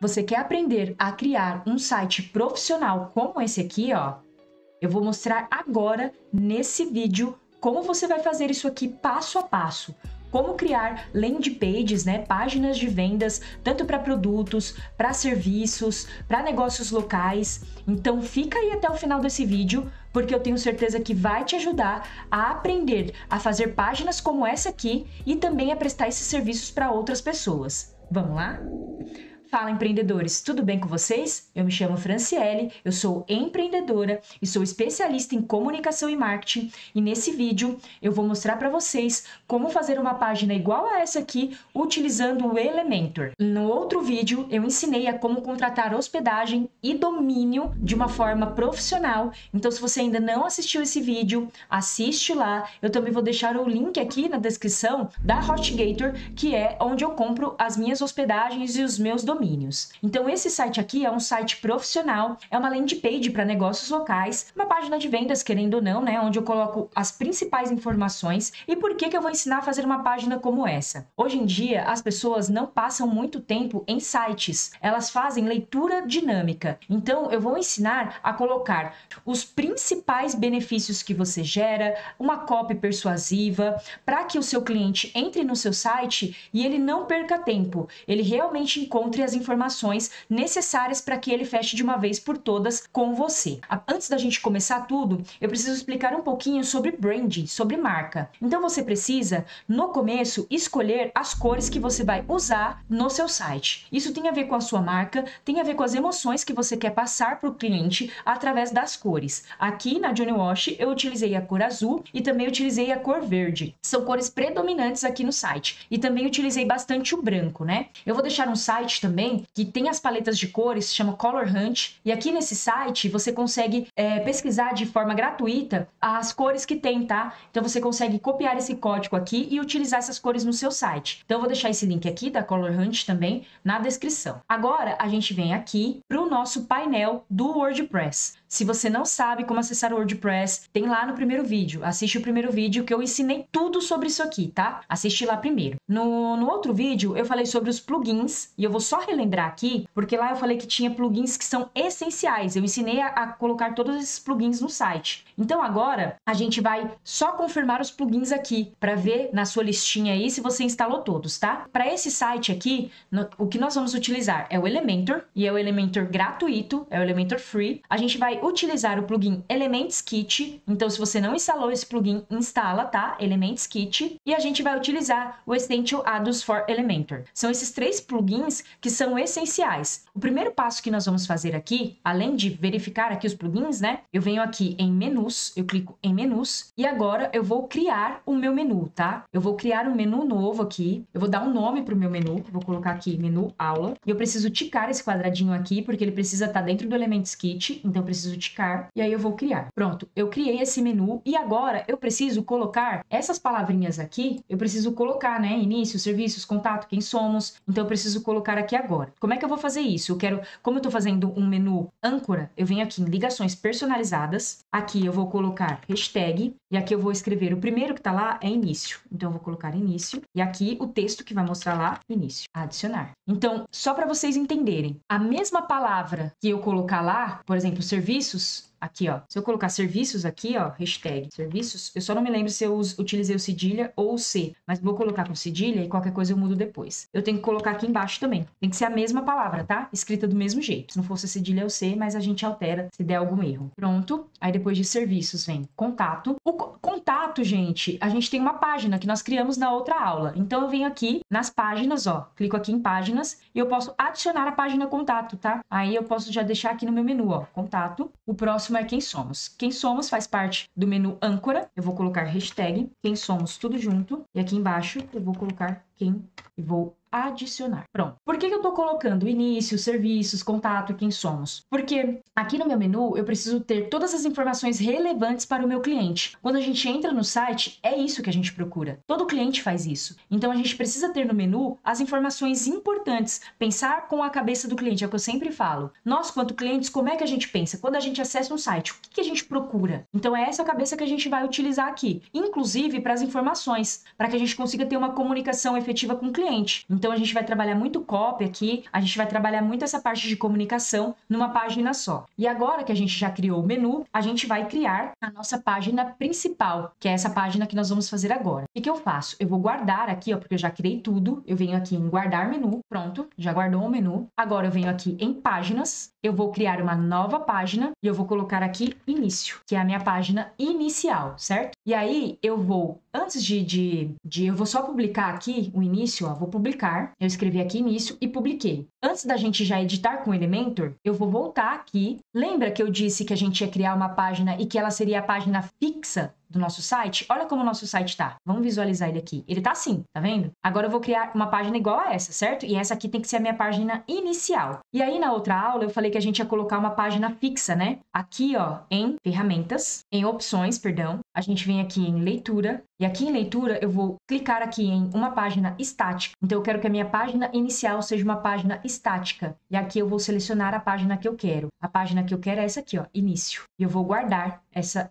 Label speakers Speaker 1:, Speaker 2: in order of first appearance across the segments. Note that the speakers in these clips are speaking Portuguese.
Speaker 1: Você quer aprender a criar um site profissional como esse aqui, ó? Eu vou mostrar agora nesse vídeo como você vai fazer isso aqui passo a passo. Como criar landing pages, né, páginas de vendas, tanto para produtos, para serviços, para negócios locais. Então fica aí até o final desse vídeo, porque eu tenho certeza que vai te ajudar a aprender a fazer páginas como essa aqui e também a prestar esses serviços para outras pessoas. Vamos lá? Fala empreendedores, tudo bem com vocês? Eu me chamo Franciele, eu sou empreendedora e sou especialista em comunicação e marketing e nesse vídeo eu vou mostrar para vocês como fazer uma página igual a essa aqui utilizando o Elementor. No outro vídeo eu ensinei a como contratar hospedagem e domínio de uma forma profissional, então se você ainda não assistiu esse vídeo, assiste lá. Eu também vou deixar o link aqui na descrição da HostGator, que é onde eu compro as minhas hospedagens e os meus domínios domínios. Então esse site aqui é um site profissional, é uma landing page para negócios locais, uma página de vendas, querendo ou não, né, onde eu coloco as principais informações. E por que que eu vou ensinar a fazer uma página como essa? Hoje em dia, as pessoas não passam muito tempo em sites, elas fazem leitura dinâmica. Então eu vou ensinar a colocar os principais benefícios que você gera, uma copy persuasiva, para que o seu cliente entre no seu site e ele não perca tempo, ele realmente encontre as as informações necessárias para que ele feche de uma vez por todas com você. Antes da gente começar tudo, eu preciso explicar um pouquinho sobre branding, sobre marca. Então você precisa, no começo, escolher as cores que você vai usar no seu site. Isso tem a ver com a sua marca, tem a ver com as emoções que você quer passar para o cliente através das cores. Aqui na Johnny Wash eu utilizei a cor azul e também utilizei a cor verde. São cores predominantes aqui no site. E também utilizei bastante o branco, né? Eu vou deixar um site também também que tem as paletas de cores, chama Color Hunt. E aqui nesse site você consegue é, pesquisar de forma gratuita as cores que tem, tá? Então você consegue copiar esse código aqui e utilizar essas cores no seu site. Então eu vou deixar esse link aqui da Color Hunt também na descrição. Agora a gente vem aqui para o nosso painel do WordPress. Se você não sabe como acessar o WordPress, tem lá no primeiro vídeo. Assiste o primeiro vídeo que eu ensinei tudo sobre isso aqui, tá? Assiste lá primeiro. No, no outro vídeo, eu falei sobre os plugins e eu vou só relembrar aqui, porque lá eu falei que tinha plugins que são essenciais. Eu ensinei a, a colocar todos esses plugins no site. Então agora a gente vai só confirmar os plugins aqui para ver na sua listinha aí se você instalou todos, tá? Para esse site aqui, no, o que nós vamos utilizar é o Elementor e é o Elementor gratuito, é o Elementor Free. A gente vai utilizar o plugin Elements Kit. Então, se você não instalou esse plugin, instala, tá? Elements Kit. E a gente vai utilizar o Essential Add-ons for Elementor. São esses três plugins que são essenciais. O primeiro passo que nós vamos fazer aqui, além de verificar aqui os plugins, né? Eu venho aqui em menus, eu clico em menus e agora eu vou criar o meu menu, tá? Eu vou criar um menu novo aqui. Eu vou dar um nome para o meu menu. Vou colocar aqui menu aula. E eu preciso ticar esse quadradinho aqui porque ele precisa estar tá dentro do Elements Kit. Então eu preciso criticar e aí eu vou criar. Pronto, eu criei esse menu e agora eu preciso colocar essas palavrinhas aqui, eu preciso colocar, né, início, serviços, contato, quem somos. Então eu preciso colocar aqui agora. Como é que eu vou fazer isso? Eu quero, como eu tô fazendo um menu âncora, eu venho aqui em ligações personalizadas. Aqui eu vou colocar hashtag e aqui eu vou escrever o primeiro que tá lá é início. Então eu vou colocar início e aqui o texto que vai mostrar lá início, adicionar. Então, só para vocês entenderem, a mesma palavra que eu colocar lá, por exemplo, serviço serviços aqui, ó. Se eu colocar serviços aqui, ó, hashtag serviços, eu só não me lembro se eu utilizei o cedilha ou o C, mas vou colocar com cedilha e qualquer coisa eu mudo depois. Eu tenho que colocar aqui embaixo também. Tem que ser a mesma palavra, tá? Escrita do mesmo jeito. Se não fosse cedilha, eu C, mas a gente altera se der algum erro. Pronto. Aí depois de serviços vem contato. O contato, gente, a gente tem uma página que nós criamos na outra aula. Então eu venho aqui nas páginas, ó, clico aqui em páginas e eu posso adicionar a página contato, tá? Aí eu posso já deixar aqui no meu menu, ó, contato. O próximo próximo é quem somos. Quem somos faz parte do menu âncora. Eu vou colocar hashtag quem somos tudo junto. E aqui embaixo eu vou colocar quem e vou adicionar. Pronto. Por que, eu estou colocando início, serviços, contato e quem somos? Porque aqui no meu menu eu preciso ter todas as informações relevantes para o meu cliente. Quando a gente entra no site, é isso que a gente procura. Todo cliente faz isso. Então a gente precisa ter no menu as informações importantes, pensar com a cabeça do cliente, é o que eu sempre falo. Nós, quanto clientes, como é que a gente pensa? Quando a gente acessa um site, o que, que a gente procura? Então é essa cabeça que a gente vai utilizar aqui, inclusive para as informações, para que a gente consiga ter uma comunicação efetiva efetiva com o cliente. Então a gente vai trabalhar muito copy aqui, a gente vai trabalhar muito essa parte de comunicação numa página só. E agora que a gente já criou o menu, a gente vai criar a nossa página principal, que é essa página que nós vamos fazer agora. O que, que eu faço? Eu vou guardar aqui, ó, porque eu já criei tudo. Eu venho aqui em guardar menu, pronto, já guardou o menu. Agora eu venho aqui em páginas, eu vou criar uma nova página e eu vou colocar aqui início, que é a minha página inicial, certo? E aí eu vou, antes de, de, de eu vou só publicar aqui o início, ó, vou publicar. Eu escrevi aqui início e publiquei. Antes da gente já editar com o Elementor, eu vou voltar aqui. Lembra que eu disse que a gente ia criar uma página e que ela seria a página fixa do nosso site, olha como o nosso site tá. Vamos visualizar ele aqui. Ele tá assim, tá vendo? Agora eu vou criar uma página igual a essa, certo? E essa aqui tem que ser a minha página inicial. E aí na outra aula eu falei que a gente ia colocar uma página fixa, né? Aqui, ó, em ferramentas, em opções, perdão, a gente vem aqui em leitura e aqui em leitura eu vou clicar aqui em uma página estática. Então eu quero que a minha página inicial seja uma página estática. E aqui eu vou selecionar a página que eu quero. A página que eu quero é essa aqui, ó, início. E eu vou guardar essa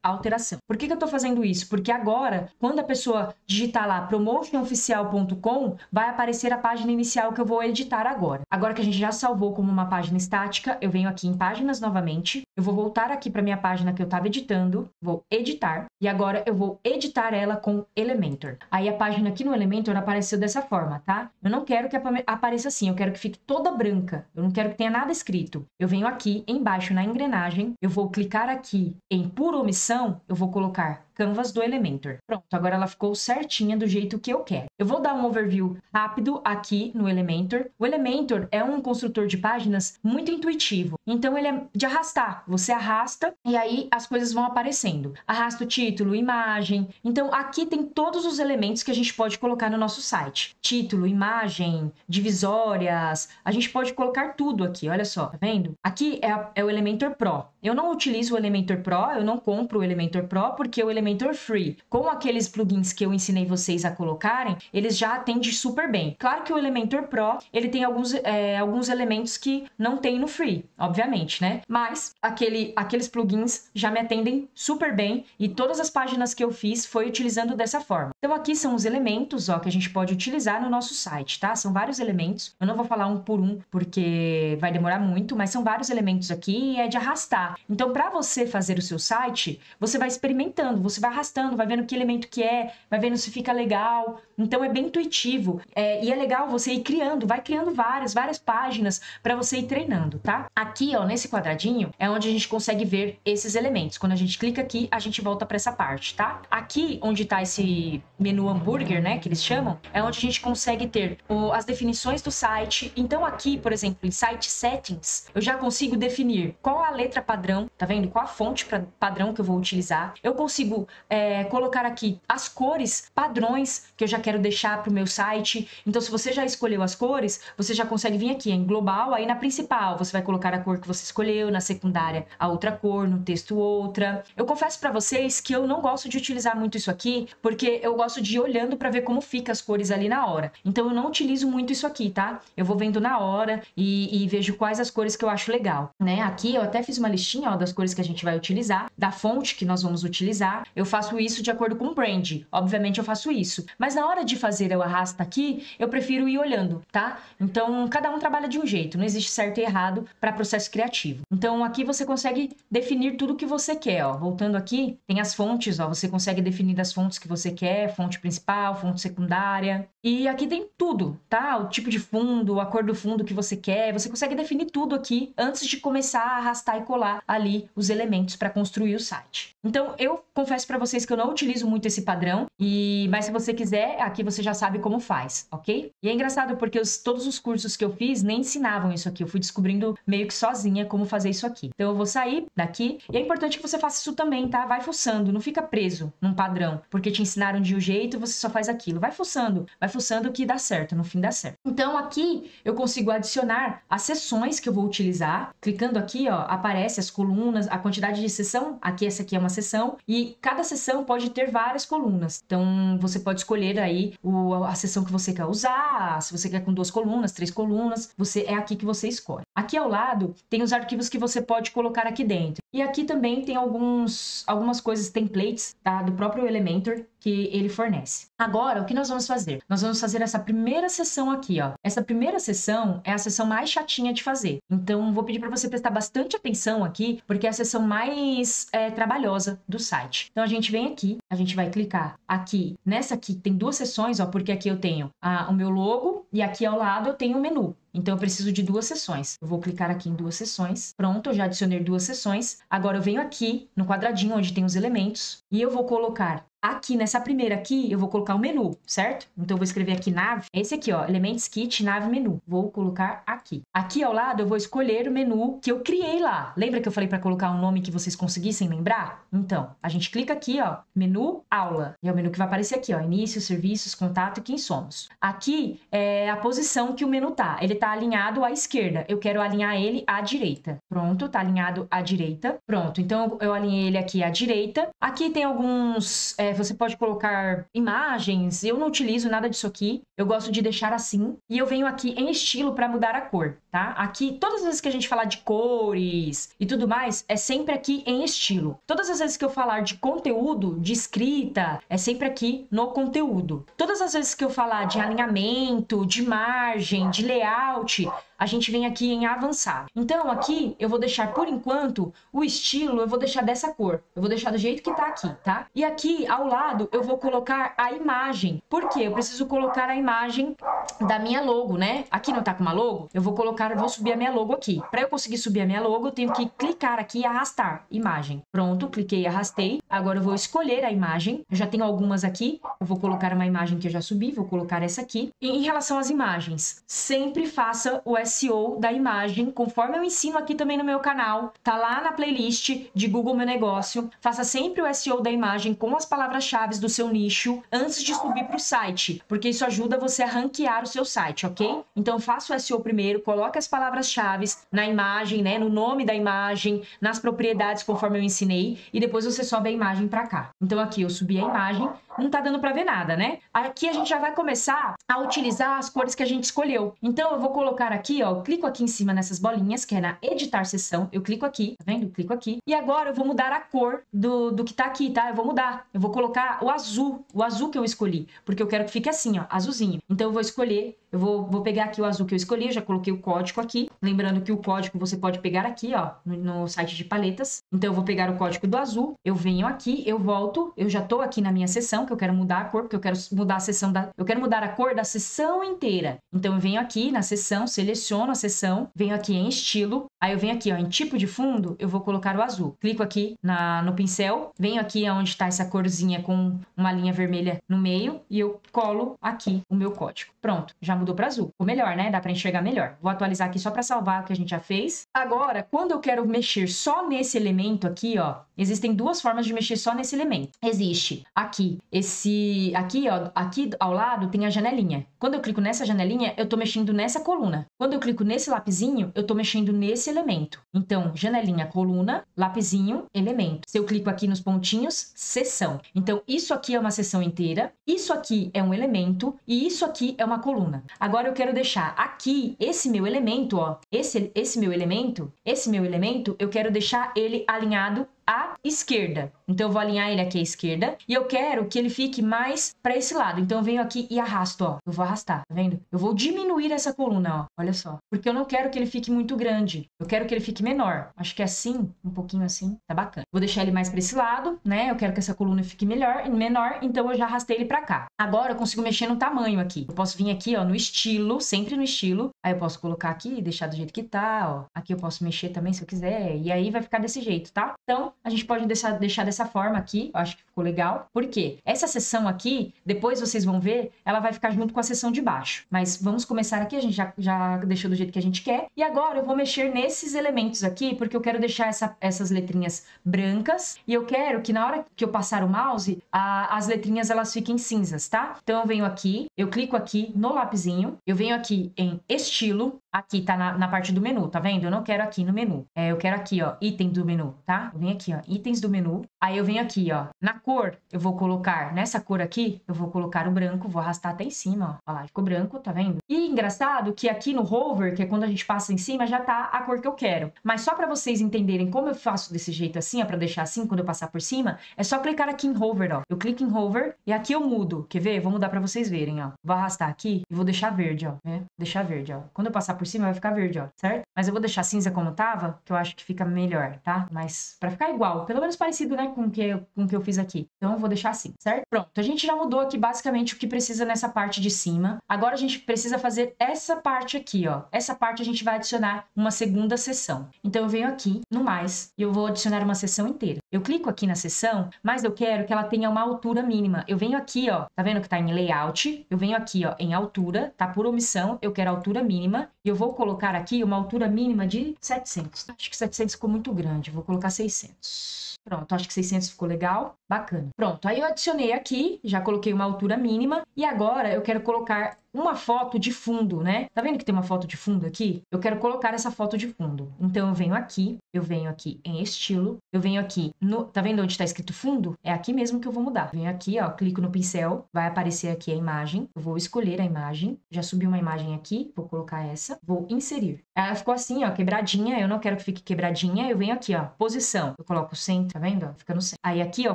Speaker 1: alteração. Por que, que eu estou fazendo isso? Porque agora, quando a pessoa digitar lá promotionoficial.com, vai aparecer a página inicial que eu vou editar agora. Agora que a gente já salvou como uma página estática, eu venho aqui em páginas novamente, eu vou voltar aqui para minha página que eu estava editando, vou editar, e agora eu vou editar ela com Elementor. Aí a página aqui no Elementor apareceu dessa forma, tá? Eu não quero que apareça assim, eu quero que fique toda branca, eu não quero que tenha nada escrito. Eu venho aqui embaixo na engrenagem, eu vou clicar aqui em por omissão, eu vou colocar Canvas do Elementor. Pronto, agora ela ficou certinha do jeito que eu quero. Eu vou dar um overview rápido aqui no Elementor. O Elementor é um construtor de páginas muito intuitivo. Então ele é de arrastar. Você arrasta e aí as coisas vão aparecendo. Arrasta o título, imagem. Então aqui tem todos os elementos que a gente pode colocar no nosso site. Título, imagem, divisórias. A gente pode colocar tudo aqui, olha só, tá vendo? Aqui é, é o Elementor Pro. Eu não utilizo o Elementor Pro, eu não compro o Elementor Pro porque o Elementor Free, com aqueles plugins que eu ensinei vocês a colocarem, eles já atendem super bem. Claro que o Elementor Pro, ele tem alguns, é, alguns elementos que não tem no Free, obviamente, né? Mas aquele, aqueles plugins já me atendem super bem e todas as páginas que eu fiz foi utilizando dessa forma. Então aqui são os elementos, ó, que a gente pode utilizar no nosso site, tá? São vários elementos. Eu não vou falar um por um porque vai demorar muito, mas são vários elementos aqui e é de arrastar. Então, para você fazer o seu site, você vai experimentando, você vai arrastando, vai vendo que elemento que é, vai vendo se fica legal. Então, é bem intuitivo. É, e é legal você ir criando, vai criando várias, várias páginas para você ir treinando, tá? Aqui, ó, nesse quadradinho, é onde a gente consegue ver esses elementos. Quando a gente clica aqui, a gente volta para essa parte, tá? Aqui, onde tá esse menu hambúrguer, né, que eles chamam, é onde a gente consegue ter o, as definições do site. Então, aqui, por exemplo, em Site Settings, eu já consigo definir qual a letra padrão padrão, tá vendo? Qual a fonte pra, padrão que eu vou utilizar. Eu consigo é, colocar aqui as cores padrões que eu já quero deixar para o meu site. Então, se você já escolheu as cores, você já consegue vir aqui em global, aí na principal você vai colocar a cor que você escolheu, na secundária a outra cor, no texto outra. Eu confesso para vocês que eu não gosto de utilizar muito isso aqui, porque eu gosto de ir olhando para ver como fica as cores ali na hora. Então, eu não utilizo muito isso aqui, tá? Eu vou vendo na hora e, e vejo quais as cores que eu acho legal, né? Aqui eu até fiz uma listinha ó, das cores que a gente vai utilizar, da fonte que nós vamos utilizar. Eu faço isso de acordo com o brand. Obviamente eu faço isso. Mas na hora de fazer eu arrasta aqui, eu prefiro ir olhando, tá? Então cada um trabalha de um jeito, não existe certo e errado para processo criativo. Então aqui você consegue definir tudo o que você quer, ó. Voltando aqui, tem as fontes, ó, você consegue definir as fontes que você quer, fonte principal, fonte secundária. E aqui tem tudo, tá? O tipo de fundo, a cor do fundo que você quer, você consegue definir tudo aqui antes de começar a arrastar e colar ali os elementos para construir o site. Então, eu confesso para vocês que eu não utilizo muito esse padrão, e mas se você quiser, aqui você já sabe como faz, ok? E é engraçado porque os, todos os cursos que eu fiz nem ensinavam isso aqui, eu fui descobrindo meio que sozinha como fazer isso aqui. Então, eu vou sair daqui, e é importante que você faça isso também, tá? Vai fuçando, não fica preso num padrão, porque te ensinaram de um jeito você só faz aquilo. Vai fuçando, vai fuçando que dá certo, no fim dá certo. Então, aqui eu consigo adicionar as sessões que eu vou utilizar. Clicando aqui, ó, aparece as colunas, a quantidade de sessão. Aqui, essa aqui é uma sessão. E cada sessão pode ter várias colunas. Então, você pode escolher aí o, a sessão que você quer usar. Se você quer com duas colunas, três colunas, você é aqui que você escolhe. Aqui ao lado tem os arquivos que você pode colocar aqui dentro. E aqui também tem alguns, algumas coisas, templates, tá? Do próprio Elementor, que ele fornece. Agora, o que nós vamos fazer? Nós vamos fazer essa primeira sessão aqui, ó. Essa primeira sessão é a sessão mais chatinha de fazer. Então, vou pedir para você prestar bastante atenção aqui, porque é a sessão mais é, trabalhosa do site. Então, a gente vem aqui, a gente vai clicar aqui. Nessa aqui tem duas sessões, ó, porque aqui eu tenho a, o meu logo e aqui ao lado eu tenho o menu. Então eu preciso de duas sessões. Eu vou clicar aqui em duas sessões. Pronto, eu já adicionei duas sessões. Agora eu venho aqui no quadradinho onde tem os elementos e eu vou colocar Aqui nessa primeira aqui, eu vou colocar o menu, certo? Então eu vou escrever aqui nave. Esse aqui, ó, Elements Kit nave menu. Vou colocar aqui. Aqui ao lado eu vou escolher o menu que eu criei lá. Lembra que eu falei para colocar um nome que vocês conseguissem lembrar? Então, a gente clica aqui, ó, menu aula. E é o menu que vai aparecer aqui, ó, início, serviços, contato e quem somos. Aqui é a posição que o menu tá. Ele tá alinhado à esquerda. Eu quero alinhar ele à direita. Pronto, tá alinhado à direita. Pronto, então eu alinhei ele aqui à direita. Aqui tem alguns é, você pode colocar imagens. Eu não utilizo nada disso aqui. Eu gosto de deixar assim. E eu venho aqui em estilo para mudar a cor, tá? Aqui, todas as vezes que a gente falar de cores e tudo mais, é sempre aqui em estilo. Todas as vezes que eu falar de conteúdo, de escrita, é sempre aqui no conteúdo. Todas as vezes que eu falar de alinhamento, de margem, de layout, a gente vem aqui em avançar. Então, aqui eu vou deixar por enquanto o estilo, eu vou deixar dessa cor. Eu vou deixar do jeito que tá aqui, tá? E aqui ao lado eu vou colocar a imagem. Por quê? Eu preciso colocar a imagem da minha logo, né? Aqui não tá com uma logo? Eu vou colocar, eu vou subir a minha logo aqui. Para eu conseguir subir a minha logo, eu tenho que clicar aqui e arrastar imagem. Pronto, cliquei e arrastei. Agora eu vou escolher a imagem. Eu já tenho algumas aqui. Eu vou colocar uma imagem que eu já subi, vou colocar essa aqui. E em relação às imagens, sempre faça o SEO da imagem, conforme eu ensino aqui também no meu canal. Tá lá na playlist de Google Meu Negócio. Faça sempre o SEO da imagem com as palavras-chave do seu nicho antes de subir para o site, porque isso ajuda você a ranquear o seu site, ok? Então faça o SEO primeiro, coloque as palavras-chave na imagem, né, no nome da imagem, nas propriedades conforme eu ensinei e depois você sobe a imagem para cá. Então aqui eu subi a imagem, não tá dando para ver nada, né? Aqui a gente já vai começar a utilizar as cores que a gente escolheu. Então eu vou colocar aqui, ó, clico aqui em cima nessas bolinhas, que é na editar sessão, eu clico aqui, tá vendo? Eu clico aqui. E agora eu vou mudar a cor do, do que tá aqui, tá? Eu vou mudar. Eu vou colocar o azul, o azul que eu escolhi, porque eu quero que fique assim, ó, azulzinho. Então eu vou escolher eu vou, vou pegar aqui o azul que eu escolhi, eu já coloquei o código aqui. Lembrando que o código você pode pegar aqui, ó, no, no, site de paletas. Então eu vou pegar o código do azul, eu venho aqui, eu volto, eu já tô aqui na minha sessão, que eu quero mudar a cor, porque eu quero mudar a sessão da. Eu quero mudar a cor da sessão inteira. Então eu venho aqui na sessão, seleciono a sessão, venho aqui em estilo, aí eu venho aqui, ó, em tipo de fundo, eu vou colocar o azul. Clico aqui na, no pincel, venho aqui onde está essa corzinha com uma linha vermelha no meio e eu colo aqui o meu código. Pronto, já mudou para azul. O melhor, né? Dá para enxergar melhor. Vou atualizar aqui só para salvar o que a gente já fez. Agora, quando eu quero mexer só nesse elemento aqui, ó, existem duas formas de mexer só nesse elemento. Existe aqui esse aqui, ó, aqui ao lado tem a janelinha. Quando eu clico nessa janelinha, eu tô mexendo nessa coluna. Quando eu clico nesse lapisinho, eu tô mexendo nesse elemento. Então, janelinha, coluna, lapisinho, elemento. Se eu clico aqui nos pontinhos, seção. Então, isso aqui é uma seção inteira, isso aqui é um elemento e isso aqui é uma coluna. Agora eu quero deixar aqui esse meu elemento, ó, esse esse meu elemento, esse meu elemento, eu quero deixar ele alinhado à esquerda. Então eu vou alinhar ele aqui à esquerda e eu quero que ele fique mais para esse lado. Então eu venho aqui e arrasto, ó. Eu vou arrastar, tá vendo? Eu vou diminuir essa coluna, ó. Olha só. Porque eu não quero que ele fique muito grande. Eu quero que ele fique menor. Acho que é assim, um pouquinho assim, tá bacana. Vou deixar ele mais para esse lado, né? Eu quero que essa coluna fique melhor, menor, então eu já arrastei ele para cá. Agora eu consigo mexer no tamanho aqui. Eu posso vir aqui, ó, no estilo, sempre no estilo. Aí eu posso colocar aqui e deixar do jeito que tá, ó. Aqui eu posso mexer também se eu quiser. E aí vai ficar desse jeito, tá? Então, a gente pode deixar, deixar dessa forma aqui, eu acho que ficou legal. Por quê? Essa seção aqui, depois vocês vão ver, ela vai ficar junto com a seção de baixo. Mas vamos começar aqui, a gente já, já deixou do jeito que a gente quer. E agora eu vou mexer nesses elementos aqui, porque eu quero deixar essa, essas letrinhas brancas e eu quero que na hora que eu passar o mouse, a, as letrinhas elas fiquem cinzas, tá? Então eu venho aqui, eu clico aqui no lapisinho, eu venho aqui em estilo, aqui tá na, na parte do menu, tá vendo? Eu não quero aqui no menu, é, eu quero aqui, ó, item do menu, tá? Eu venho aqui aqui, ó, itens do menu. Aí eu venho aqui, ó, na cor, eu vou colocar, nessa cor aqui, eu vou colocar o branco, vou arrastar até em cima, ó. Olha lá, ficou branco, tá vendo? E engraçado que aqui no hover, que é quando a gente passa em cima, já tá a cor que eu quero. Mas só para vocês entenderem como eu faço desse jeito assim, ó, pra deixar assim quando eu passar por cima, é só clicar aqui em hover, ó. Eu clico em hover e aqui eu mudo. Quer ver? Vou mudar para vocês verem, ó. Vou arrastar aqui e vou deixar verde, ó. Né? Deixar verde, ó. Quando eu passar por cima vai ficar verde, ó. Certo? Mas eu vou deixar cinza como tava, que eu acho que fica melhor, tá? Mas para ficar igual, pelo menos parecido, né, com que, com o que eu fiz aqui. Então eu vou deixar assim, certo? Pronto, a gente já mudou aqui basicamente o que precisa nessa parte de cima. Agora a gente precisa fazer essa parte aqui, ó. Essa parte a gente vai adicionar uma segunda seção. Então eu venho aqui no mais e eu vou adicionar uma seção inteira. Eu clico aqui na seção, mas eu quero que ela tenha uma altura mínima. Eu venho aqui, ó, tá vendo que tá em layout? Eu venho aqui, ó, em altura, tá por omissão, eu quero altura mínima e eu vou colocar aqui uma altura mínima de 700. Acho que 700 ficou muito grande, vou colocar 600. Pronto, acho que 600 ficou legal, bacana. Pronto, aí eu adicionei aqui, já coloquei uma altura mínima e agora eu quero colocar uma foto de fundo, né? Tá vendo que tem uma foto de fundo aqui? Eu quero colocar essa foto de fundo. Então eu venho aqui, eu venho aqui em estilo, eu venho aqui no, tá vendo onde tá escrito fundo? É aqui mesmo que eu vou mudar. Venho aqui, ó, clico no pincel, vai aparecer aqui a imagem. Eu vou escolher a imagem, já subi uma imagem aqui, vou colocar essa, vou inserir. Ela ficou assim, ó, quebradinha, eu não quero que fique quebradinha, eu venho aqui, ó, posição. Eu coloco o centro, tá vendo? Fica no centro. Aí aqui, ó,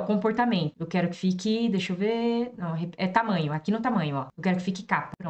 Speaker 1: comportamento. Eu quero que fique, deixa eu ver, não, é tamanho, aqui no tamanho, ó. Eu quero que fique capa. Pronto.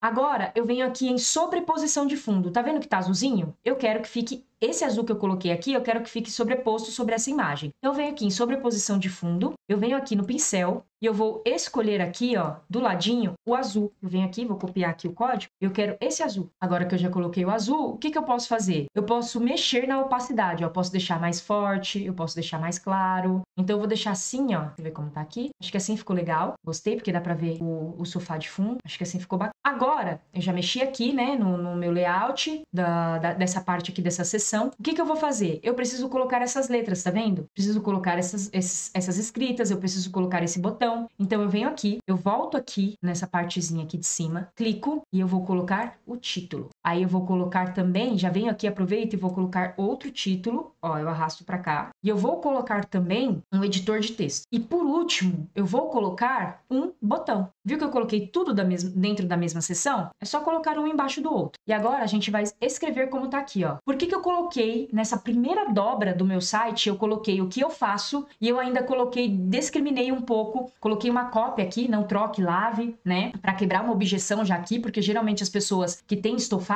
Speaker 1: Agora, eu venho aqui em sobreposição de fundo. Tá vendo que tá azulzinho? Eu quero que fique esse azul que eu coloquei aqui, eu quero que fique sobreposto sobre essa imagem. Então, eu venho aqui em sobreposição de fundo, eu venho aqui no pincel e eu vou escolher aqui, ó, do ladinho, o azul. Eu venho aqui, vou copiar aqui o código, eu quero esse azul. Agora que eu já coloquei o azul, o que, que eu posso fazer? Eu posso mexer na opacidade, ó. eu posso deixar mais forte, eu posso deixar mais claro. Então, eu vou deixar assim, ó, Você ver como tá aqui. Acho que assim ficou legal, gostei, porque dá pra ver o, o sofá de fundo. Acho que assim ficou bacana. Agora, eu já mexi aqui, né, no, no meu layout da, da, dessa parte aqui dessa sessão o que, que eu vou fazer? Eu preciso colocar essas letras, tá vendo? Preciso colocar essas, esses, essas escritas, eu preciso colocar esse botão. Então eu venho aqui, eu volto aqui nessa partezinha aqui de cima, clico e eu vou colocar o título. Aí eu vou colocar também, já venho aqui, aproveito e vou colocar outro título, ó, eu arrasto para cá. E eu vou colocar também um editor de texto. E por último, eu vou colocar um botão. Viu que eu coloquei tudo da mesma, dentro da mesma seção? É só colocar um embaixo do outro. E agora a gente vai escrever como tá aqui, ó. Por que que eu coloquei nessa primeira dobra do meu site, eu coloquei o que eu faço e eu ainda coloquei, discriminei um pouco, coloquei uma cópia aqui, não troque, lave, né? Para quebrar uma objeção já aqui, porque geralmente as pessoas que têm estofado,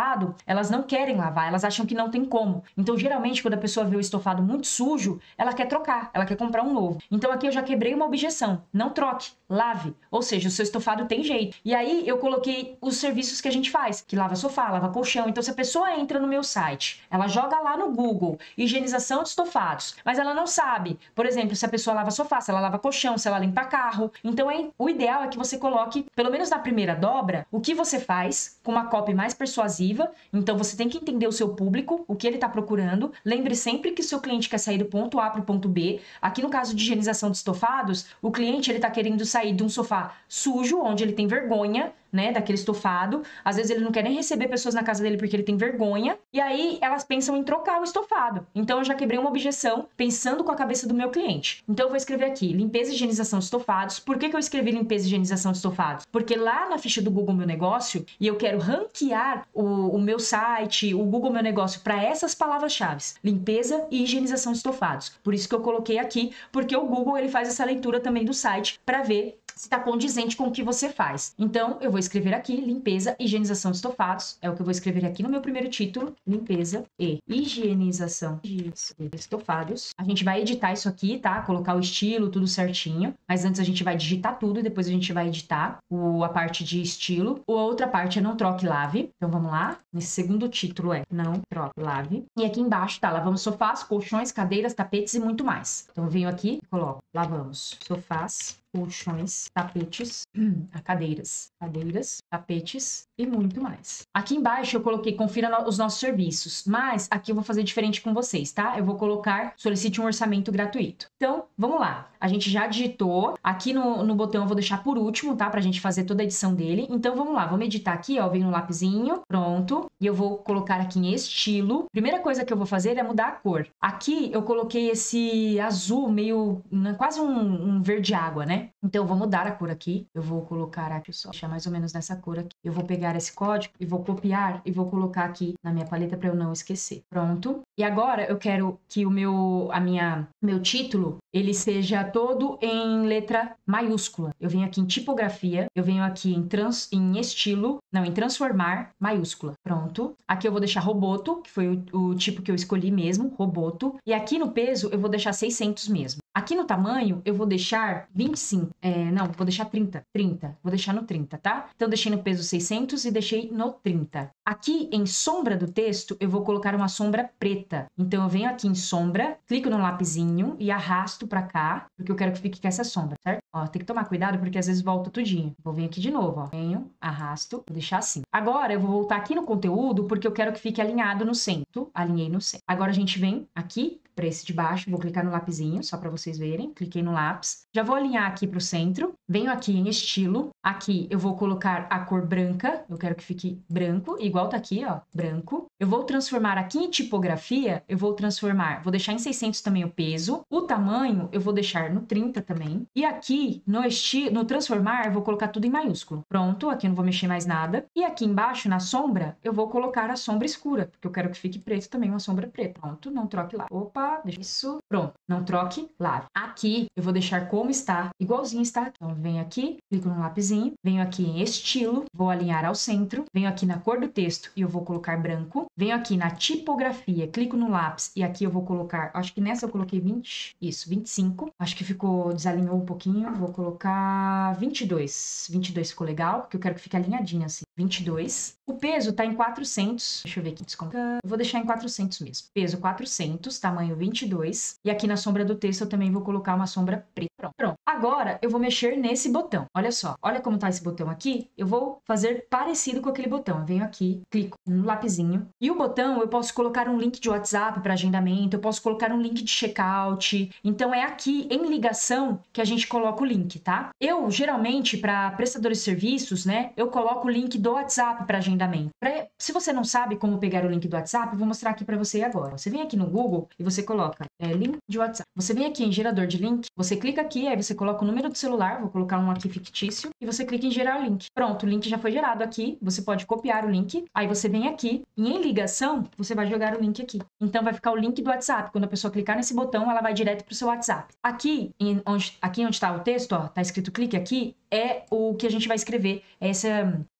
Speaker 1: elas não querem lavar, elas acham que não tem como. Então, geralmente, quando a pessoa vê o estofado muito sujo, ela quer trocar, ela quer comprar um novo. Então, aqui eu já quebrei uma objeção. Não troque, lave. Ou seja, o seu estofado tem jeito. E aí eu coloquei os serviços que a gente faz, que lava sofá, lava colchão. Então, se a pessoa entra no meu site, ela joga lá no Google higienização de estofados, mas ela não sabe, por exemplo, se a pessoa lava sofá, se ela lava colchão, se ela limpa carro. Então, é, o ideal é que você coloque, pelo menos na primeira dobra, o que você faz com uma copy mais persuasiva. Então, você tem que entender o seu público, o que ele está procurando. Lembre sempre que o seu cliente quer sair do ponto A para o ponto B. Aqui no caso de higienização de estofados, o cliente ele está querendo sair de um sofá sujo, onde ele tem vergonha, né, daquele estofado. Às vezes ele não quer nem receber pessoas na casa dele porque ele tem vergonha. E aí elas pensam em trocar o estofado. Então eu já quebrei uma objeção pensando com a cabeça do meu cliente. Então eu vou escrever aqui: limpeza e higienização de estofados. Por que, que eu escrevi limpeza e higienização de estofados? Porque lá na ficha do Google Meu Negócio, e eu quero ranquear o, o meu site, o Google Meu Negócio, para essas palavras-chave: limpeza e higienização de estofados. Por isso que eu coloquei aqui, porque o Google ele faz essa leitura também do site para ver se está condizente com o que você faz. Então, eu vou escrever aqui limpeza higienização de estofados. É o que eu vou escrever aqui no meu primeiro título. Limpeza e higienização de estofados. A gente vai editar isso aqui, tá? Colocar o estilo, tudo certinho. Mas antes a gente vai digitar tudo e depois a gente vai editar o, a parte de estilo. A outra parte é não troque lave. Então, vamos lá. Nesse segundo título é não troque lave. E aqui embaixo tá lavamos sofás, colchões, cadeiras, tapetes e muito mais. Então, eu venho aqui e coloco lavamos sofás, colchões, tapetes, cadeiras, cadeiras, tapetes e muito mais. Aqui embaixo eu coloquei confira os nossos serviços, mas aqui eu vou fazer diferente com vocês, tá? Eu vou colocar solicite um orçamento gratuito. Então, vamos lá. a gente já digitou. Aqui no, no botão eu vou deixar por último, tá? Pra gente fazer toda a edição dele. Então vamos lá, vamos editar aqui, ó. Vem no lapisinho, pronto. E eu vou colocar aqui em estilo. Primeira coisa que eu vou fazer é mudar a cor. Aqui eu coloquei esse azul meio, né, quase um, um verde água, né? Então eu vou mudar a cor aqui. Eu vou colocar aqui só, deixar mais ou menos nessa cor aqui. Eu vou pegar esse código e vou copiar e vou colocar aqui na minha paleta para eu não esquecer. Pronto. E agora eu quero que o meu, a minha, meu título, ele seja todo em letra maiúscula. Eu venho aqui em tipografia, eu venho aqui em, trans, em estilo, não, em transformar, maiúscula. Pronto. Aqui eu vou deixar roboto, que foi o, o tipo que eu escolhi mesmo, roboto. E aqui no peso eu vou deixar 600 mesmo. Aqui no tamanho, eu vou deixar 25. É, não, vou deixar 30. 30. Vou deixar no 30, tá? Então, deixei no peso 600 e deixei no 30. Aqui em sombra do texto, eu vou colocar uma sombra preta. Então, eu venho aqui em sombra, clico no lapisinho e arrasto para cá, porque eu quero que fique com essa sombra, certo? Ó, tem que tomar cuidado porque às vezes volta tudinho. Vou vir aqui de novo, ó. Venho, arrasto, vou deixar assim. Agora, eu vou voltar aqui no conteúdo porque eu quero que fique alinhado no centro. Alinhei no centro. Agora, a gente vem aqui, para esse de baixo, vou clicar no lapisinho, só para vocês verem. Cliquei no lápis. Já vou alinhar aqui para o centro. Venho aqui em estilo. Aqui eu vou colocar a cor branca. Eu quero que fique branco, igual tá aqui, ó, branco. Eu vou transformar aqui em tipografia, eu vou transformar, vou deixar em 600 também o peso. O tamanho eu vou deixar no 30 também. E aqui no estilo, no transformar, eu vou colocar tudo em maiúsculo. Pronto, aqui eu não vou mexer mais nada. E aqui embaixo na sombra, eu vou colocar a sombra escura, porque eu quero que fique preto também, uma sombra preta. Pronto, não troque lá. Opa, deixa isso. Pronto, não troque, lave. Aqui eu vou deixar como está, igualzinho está. Então, venho aqui, clico no lapisinho, venho aqui em estilo, vou alinhar ao centro, venho aqui na cor do texto e eu vou colocar branco. Venho aqui na tipografia, clico no lápis e aqui eu vou colocar, acho que nessa eu coloquei 20, isso, 25. Acho que ficou, desalinhou um pouquinho, vou colocar 22. 22 ficou legal, porque eu quero que fique alinhadinho assim. 22. O peso tá em 400. Deixa eu ver aqui, desconto. Vou deixar em 400 mesmo. Peso 400, tamanho 22. E aqui na sombra do texto eu também vou colocar uma sombra preta. Pronto. Pronto. Agora eu vou mexer nesse botão. Olha só. Olha como tá esse botão aqui. Eu vou fazer parecido com aquele botão. Eu venho aqui, clico no lapisinho. E o botão eu posso colocar um link de WhatsApp para agendamento. Eu posso colocar um link de checkout. Então é aqui em ligação que a gente coloca o link, tá? Eu geralmente para prestadores de serviços, né, eu coloco o link do WhatsApp para agendamento. Pra, se você não sabe como pegar o link do WhatsApp, eu vou mostrar aqui para você agora. Você vem aqui no Google e você coloca é, link de WhatsApp. Você vem aqui em gerador de link, você clica aqui, aí você coloca o número do celular, vou colocar um aqui fictício, e você clica em gerar link. Pronto, o link já foi gerado aqui, você pode copiar o link, aí você vem aqui e em ligação, você vai jogar o link aqui. Então vai ficar o link do WhatsApp. Quando a pessoa clicar nesse botão, ela vai direto para o seu WhatsApp. Aqui, em, onde, aqui onde está o texto, ó, tá escrito clique aqui, é o que a gente vai escrever. Essa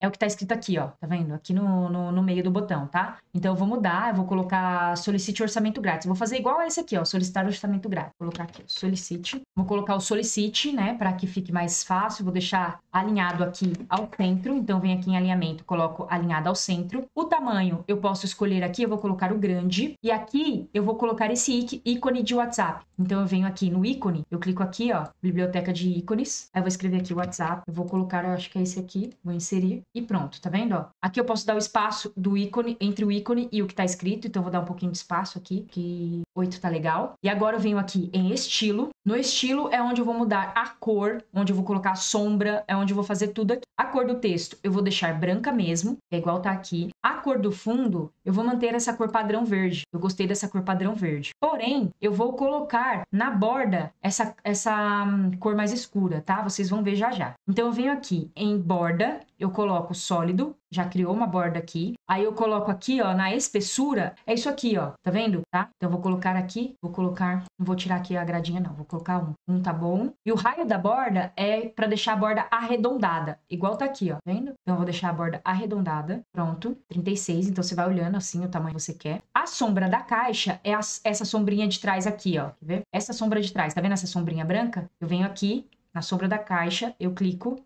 Speaker 1: é o que está escrito aqui, ó. Tá vendo? Aqui no, no, no, meio do botão, tá? Então eu vou mudar, eu vou colocar solicite orçamento grátis. vou fazer igual a esse aqui, ó. Solicitar orçamento grátis. Vou colocar aqui, solicite. Vou colocar o solicite, né? Para que fique mais fácil. Vou deixar alinhado aqui ao centro. Então vem aqui em alinhamento, coloco alinhado ao centro. O tamanho eu posso escolher aqui, eu vou colocar o grande. E aqui eu vou colocar esse ícone de WhatsApp. Então eu venho aqui no ícone, eu clico aqui, ó, biblioteca de ícones. Aí eu vou escrever aqui WhatsApp WhatsApp. Eu vou colocar, eu acho que é esse aqui, vou inserir e pronto, tá vendo? Ó? Aqui eu posso dar o espaço do ícone, entre o ícone e o que tá escrito, então eu vou dar um pouquinho de espaço aqui, que 8 tá legal. E agora eu venho aqui em estilo. No estilo é onde eu vou mudar a cor, onde eu vou colocar sombra, é onde eu vou fazer tudo aqui. A cor do texto eu vou deixar branca mesmo, é igual tá aqui. A cor do fundo, eu vou manter essa cor padrão verde. Eu gostei dessa cor padrão verde. Porém, eu vou colocar na borda essa, essa hum, cor mais escura, tá? Vocês vão ver já já. Então eu venho aqui em borda, eu coloco sólido, já criou uma borda aqui. Aí eu coloco aqui, ó, na espessura, é isso aqui, ó, tá vendo? Tá? Então eu vou colocar aqui, vou colocar, não vou tirar aqui a gradinha não, vou colocar um. Um tá bom. E o raio da borda é para deixar a borda arredondada, igual tá aqui, ó, tá vendo? Então eu vou deixar a borda arredondada, pronto, 36, então você vai olhando assim o tamanho que você quer. A sombra da caixa é a, essa sombrinha de trás aqui, ó, quer ver? Essa sombra de trás, tá vendo essa sombrinha branca? Eu venho aqui, na sombra da caixa, eu clico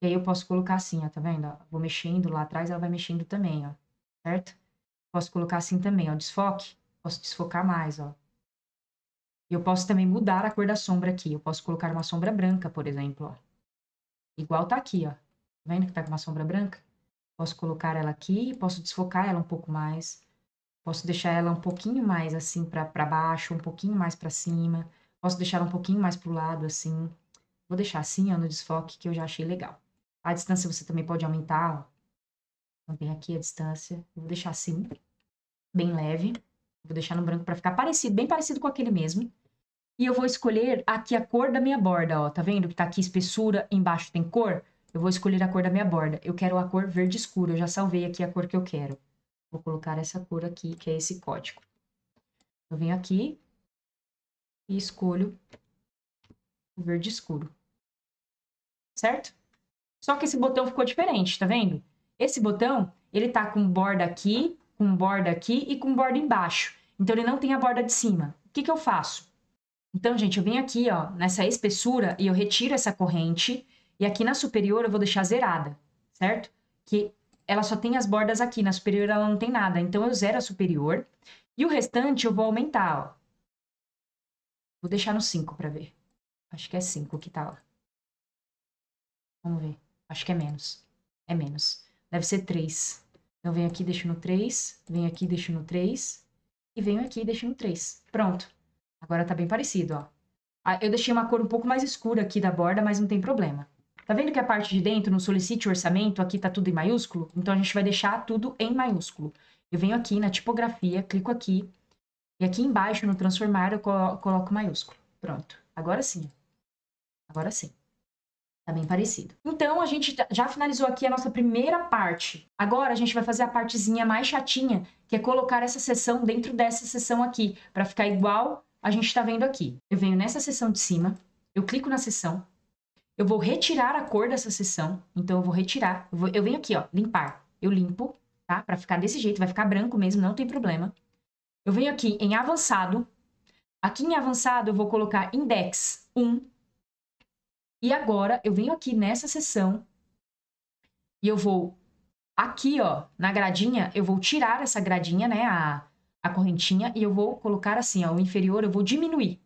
Speaker 1: e aí eu posso colocar assim, ó, tá vendo? vou mexendo lá atrás, ela vai mexendo também, ó, certo? Posso colocar assim também, ó, desfoque. Posso desfocar mais, ó. E eu posso também mudar a cor da sombra aqui. Eu posso colocar uma sombra branca, por exemplo, ó. Igual tá aqui, ó. Tá vendo que tá com uma sombra branca? Posso colocar ela aqui, posso desfocar ela um pouco mais. Posso deixar ela um pouquinho mais assim para baixo, um pouquinho mais para cima. Posso deixar um pouquinho mais pro lado, assim. Vou deixar assim, ó, no desfoque, que eu já achei legal. A distância você também pode aumentar, ó. Então, tem aqui a distância. Eu vou deixar assim, bem leve. Vou deixar no branco para ficar parecido, bem parecido com aquele mesmo. E eu vou escolher aqui a cor da minha borda, ó. Tá vendo que tá aqui espessura, embaixo tem cor? Eu vou escolher a cor da minha borda. Eu quero a cor verde escuro. Eu já salvei aqui a cor que eu quero. Vou colocar essa cor aqui, que é esse código. Eu venho aqui e escolho o verde escuro. Certo? Só que esse botão ficou diferente, tá vendo? Esse botão, ele tá com borda aqui, com borda aqui e com borda embaixo. Então, ele não tem a borda de cima. O que, que eu faço? Então, gente, eu venho aqui, ó, nessa espessura e eu retiro essa corrente. E aqui na superior eu vou deixar zerada, certo? Que ela só tem as bordas aqui, na superior ela não tem nada. Então, eu zero a superior. E o restante eu vou aumentar, ó. Vou deixar no 5 para ver. Acho que é 5 que tá lá. Vamos ver. Acho que é menos. É menos. Deve ser 3. Então, venho aqui, deixo no 3. Venho aqui, deixo no 3. E venho aqui deixo no 3. Pronto. Agora tá bem parecido, ó. Ah, eu deixei uma cor um pouco mais escura aqui da borda, mas não tem problema. Tá vendo que a parte de dentro, no solicite orçamento, aqui tá tudo em maiúsculo? Então, a gente vai deixar tudo em maiúsculo. Eu venho aqui na tipografia, clico aqui. E aqui embaixo, no transformar, eu coloco maiúsculo. Pronto. Agora sim. Agora sim. Tá bem parecido. Então, a gente já finalizou aqui a nossa primeira parte. Agora, a gente vai fazer a partezinha mais chatinha, que é colocar essa seção dentro dessa seção aqui, para ficar igual a gente está vendo aqui. Eu venho nessa seção de cima, eu clico na seção, eu vou retirar a cor dessa seção, então eu vou retirar, eu, vou, eu venho aqui, ó, limpar. Eu limpo, tá? Para ficar desse jeito, vai ficar branco mesmo, não tem problema. Eu venho aqui em avançado, aqui em avançado eu vou colocar index 1, e agora eu venho aqui nessa seção e eu vou aqui, ó, na gradinha, eu vou tirar essa gradinha, né, a, a correntinha, e eu vou colocar assim, ó, o inferior eu vou diminuir.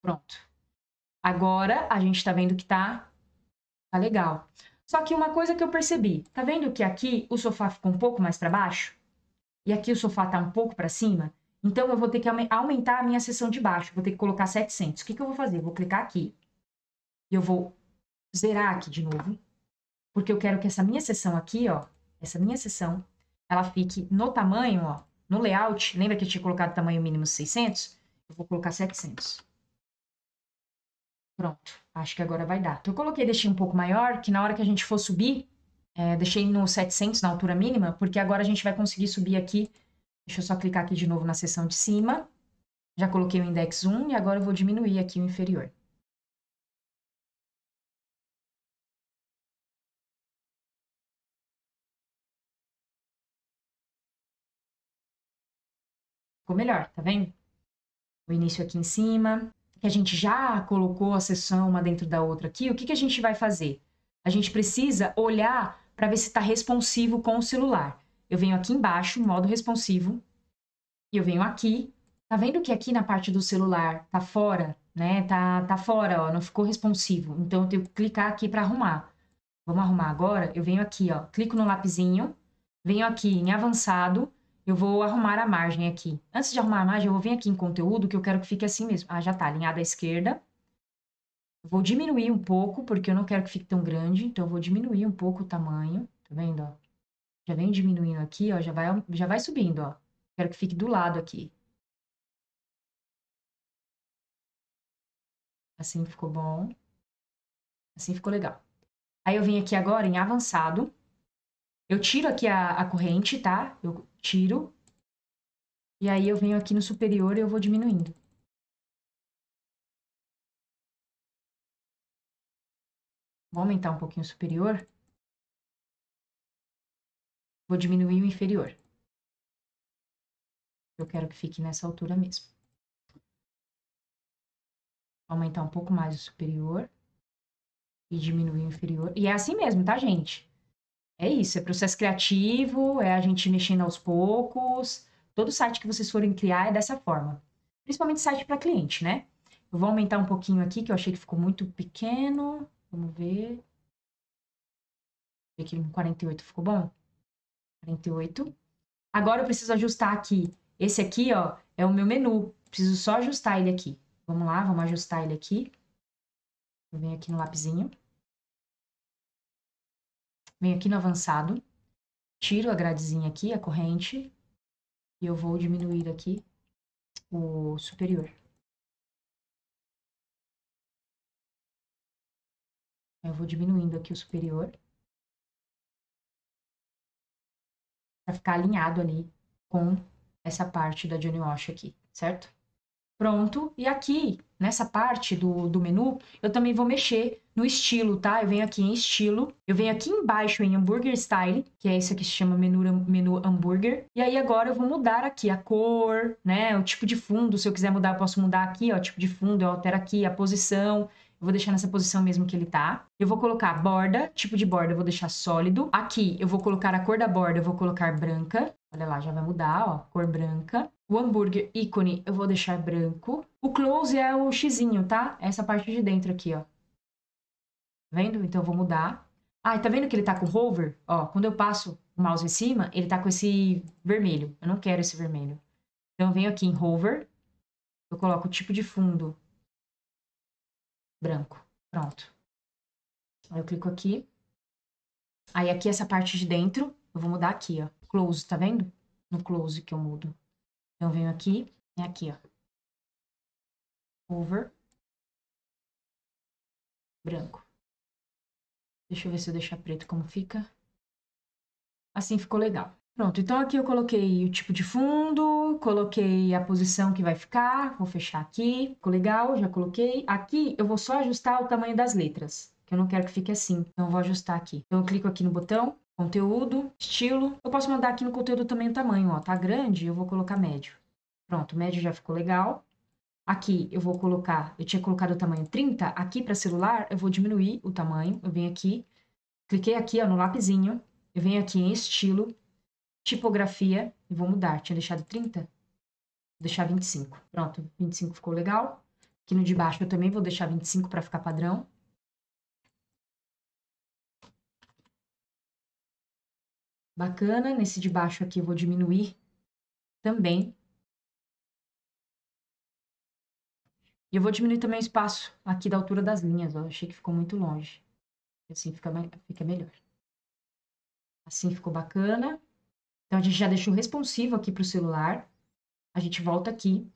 Speaker 1: Pronto. Agora a gente tá vendo que tá, tá legal. Só que uma coisa que eu percebi, tá vendo que aqui o sofá ficou um pouco mais para baixo? E aqui o sofá tá um pouco para cima? Então, eu vou ter que aumentar a minha seção de baixo. Vou ter que colocar 700. O que, que eu vou fazer? Vou clicar aqui. E eu vou zerar aqui de novo. Porque eu quero que essa minha seção aqui, ó, essa minha seção, ela fique no tamanho, ó, no layout. Lembra que eu tinha colocado tamanho mínimo 600? Eu vou colocar 700. Pronto. Acho que agora vai dar. Então, eu coloquei, deixei um pouco maior, que na hora que a gente for subir, é, deixei no 700 na altura mínima, porque agora a gente vai conseguir subir aqui Deixa eu só clicar aqui de novo na seção de cima. Já coloquei o index 1 e agora eu vou diminuir aqui o inferior. Ficou melhor, tá vendo? O início aqui em cima, que a gente já colocou a seção uma dentro da outra aqui, o que, que a gente vai fazer? A gente precisa olhar para ver se está responsivo com o celular. Eu venho aqui embaixo, modo responsivo, e eu venho aqui. Tá vendo que aqui na parte do celular tá fora, né? Tá, tá fora, ó, não ficou responsivo. Então eu tenho que clicar aqui para arrumar. Vamos arrumar agora? Eu venho aqui, ó, clico no lapisinho, venho aqui em avançado, eu vou arrumar a margem aqui. Antes de arrumar a margem, eu vou vir aqui em conteúdo, que eu quero que fique assim mesmo. Ah, já tá, alinhado à esquerda. Vou diminuir um pouco, porque eu não quero que fique tão grande, então eu vou diminuir um pouco o tamanho. Tá vendo, ó? Já vem diminuindo aqui, ó, já vai, já vai subindo, ó. Quero que fique do lado aqui. Assim ficou bom. Assim ficou legal. Aí eu vim aqui agora em avançado. Eu tiro aqui a, a corrente, tá? Eu tiro. E aí eu venho aqui no superior e eu vou diminuindo. Vou aumentar um pouquinho o superior. Vou diminuir o inferior. Eu quero que fique nessa altura mesmo. Vou aumentar um pouco mais o superior. E diminuir o inferior. E é assim mesmo, tá, gente? É isso, é processo criativo, é a gente mexendo aos poucos. Todo site que vocês forem criar é dessa forma. Principalmente site para cliente, né? Eu vou aumentar um pouquinho aqui, que eu achei que ficou muito pequeno. Vamos ver. Aqui no 48 ficou bom? 48. Agora eu preciso ajustar aqui. Esse aqui, ó, é o meu menu. Preciso só ajustar ele aqui. Vamos lá, vamos ajustar ele aqui. Eu venho aqui no lapisinho. Venho aqui no avançado. Tiro a gradezinha aqui, a corrente. E eu vou diminuir aqui o superior. Eu vou diminuindo aqui o superior. Para ficar alinhado ali com essa parte da Johnny Wash aqui, certo? Pronto. E aqui, nessa parte do, do menu, eu também vou mexer no estilo, tá? Eu venho aqui em estilo, eu venho aqui embaixo em hambúrguer style, que é esse aqui que se chama menu, menu hambúrguer. E aí agora eu vou mudar aqui a cor, né? O tipo de fundo, se eu quiser mudar, eu posso mudar aqui, ó, tipo de fundo, eu altero aqui a posição. Eu vou deixar nessa posição mesmo que ele tá. Eu vou colocar borda, tipo de borda eu vou deixar sólido. Aqui eu vou colocar a cor da borda, eu vou colocar branca. Olha lá, já vai mudar, ó, cor branca. O hambúrguer ícone eu vou deixar branco. O close é o xizinho, tá? Essa parte de dentro aqui, ó. Vendo? Então eu vou mudar. Ah, tá vendo que ele tá com hover? Ó, quando eu passo o mouse em cima, ele tá com esse vermelho. Eu não quero esse vermelho. Então eu venho aqui em hover. Eu coloco o tipo de fundo branco. Pronto. Aí eu clico aqui. Aí aqui essa parte de dentro, eu vou mudar aqui, ó. Close, tá vendo? No close que eu mudo. Então, eu venho aqui, e aqui, ó. Over. Branco. Deixa eu ver se eu deixar preto como fica. Assim ficou legal. Pronto, então aqui eu coloquei o tipo de fundo, coloquei a posição que vai ficar, vou fechar aqui, ficou legal, já coloquei. Aqui eu vou só ajustar o tamanho das letras, que eu não quero que fique assim, então eu vou ajustar aqui. Então eu clico aqui no botão, conteúdo, estilo. Eu posso mandar aqui no conteúdo também o tamanho, ó, tá grande, eu vou colocar médio. Pronto, médio já ficou legal. Aqui eu vou colocar, eu tinha colocado o tamanho 30, aqui para celular eu vou diminuir o tamanho, eu venho aqui, cliquei aqui ó, no lapisinho, eu venho aqui em estilo, tipografia e vou mudar, tinha deixado 30, vou deixar 25. Pronto, 25 ficou legal. Aqui no de baixo eu também vou deixar 25 para ficar padrão. Bacana, nesse de baixo aqui eu vou diminuir também. E eu vou diminuir também o espaço aqui da altura das linhas, ó. Eu achei que ficou muito longe. Assim fica, fica melhor. Assim ficou bacana. Então, a gente já deixou responsivo aqui para o celular. A gente volta aqui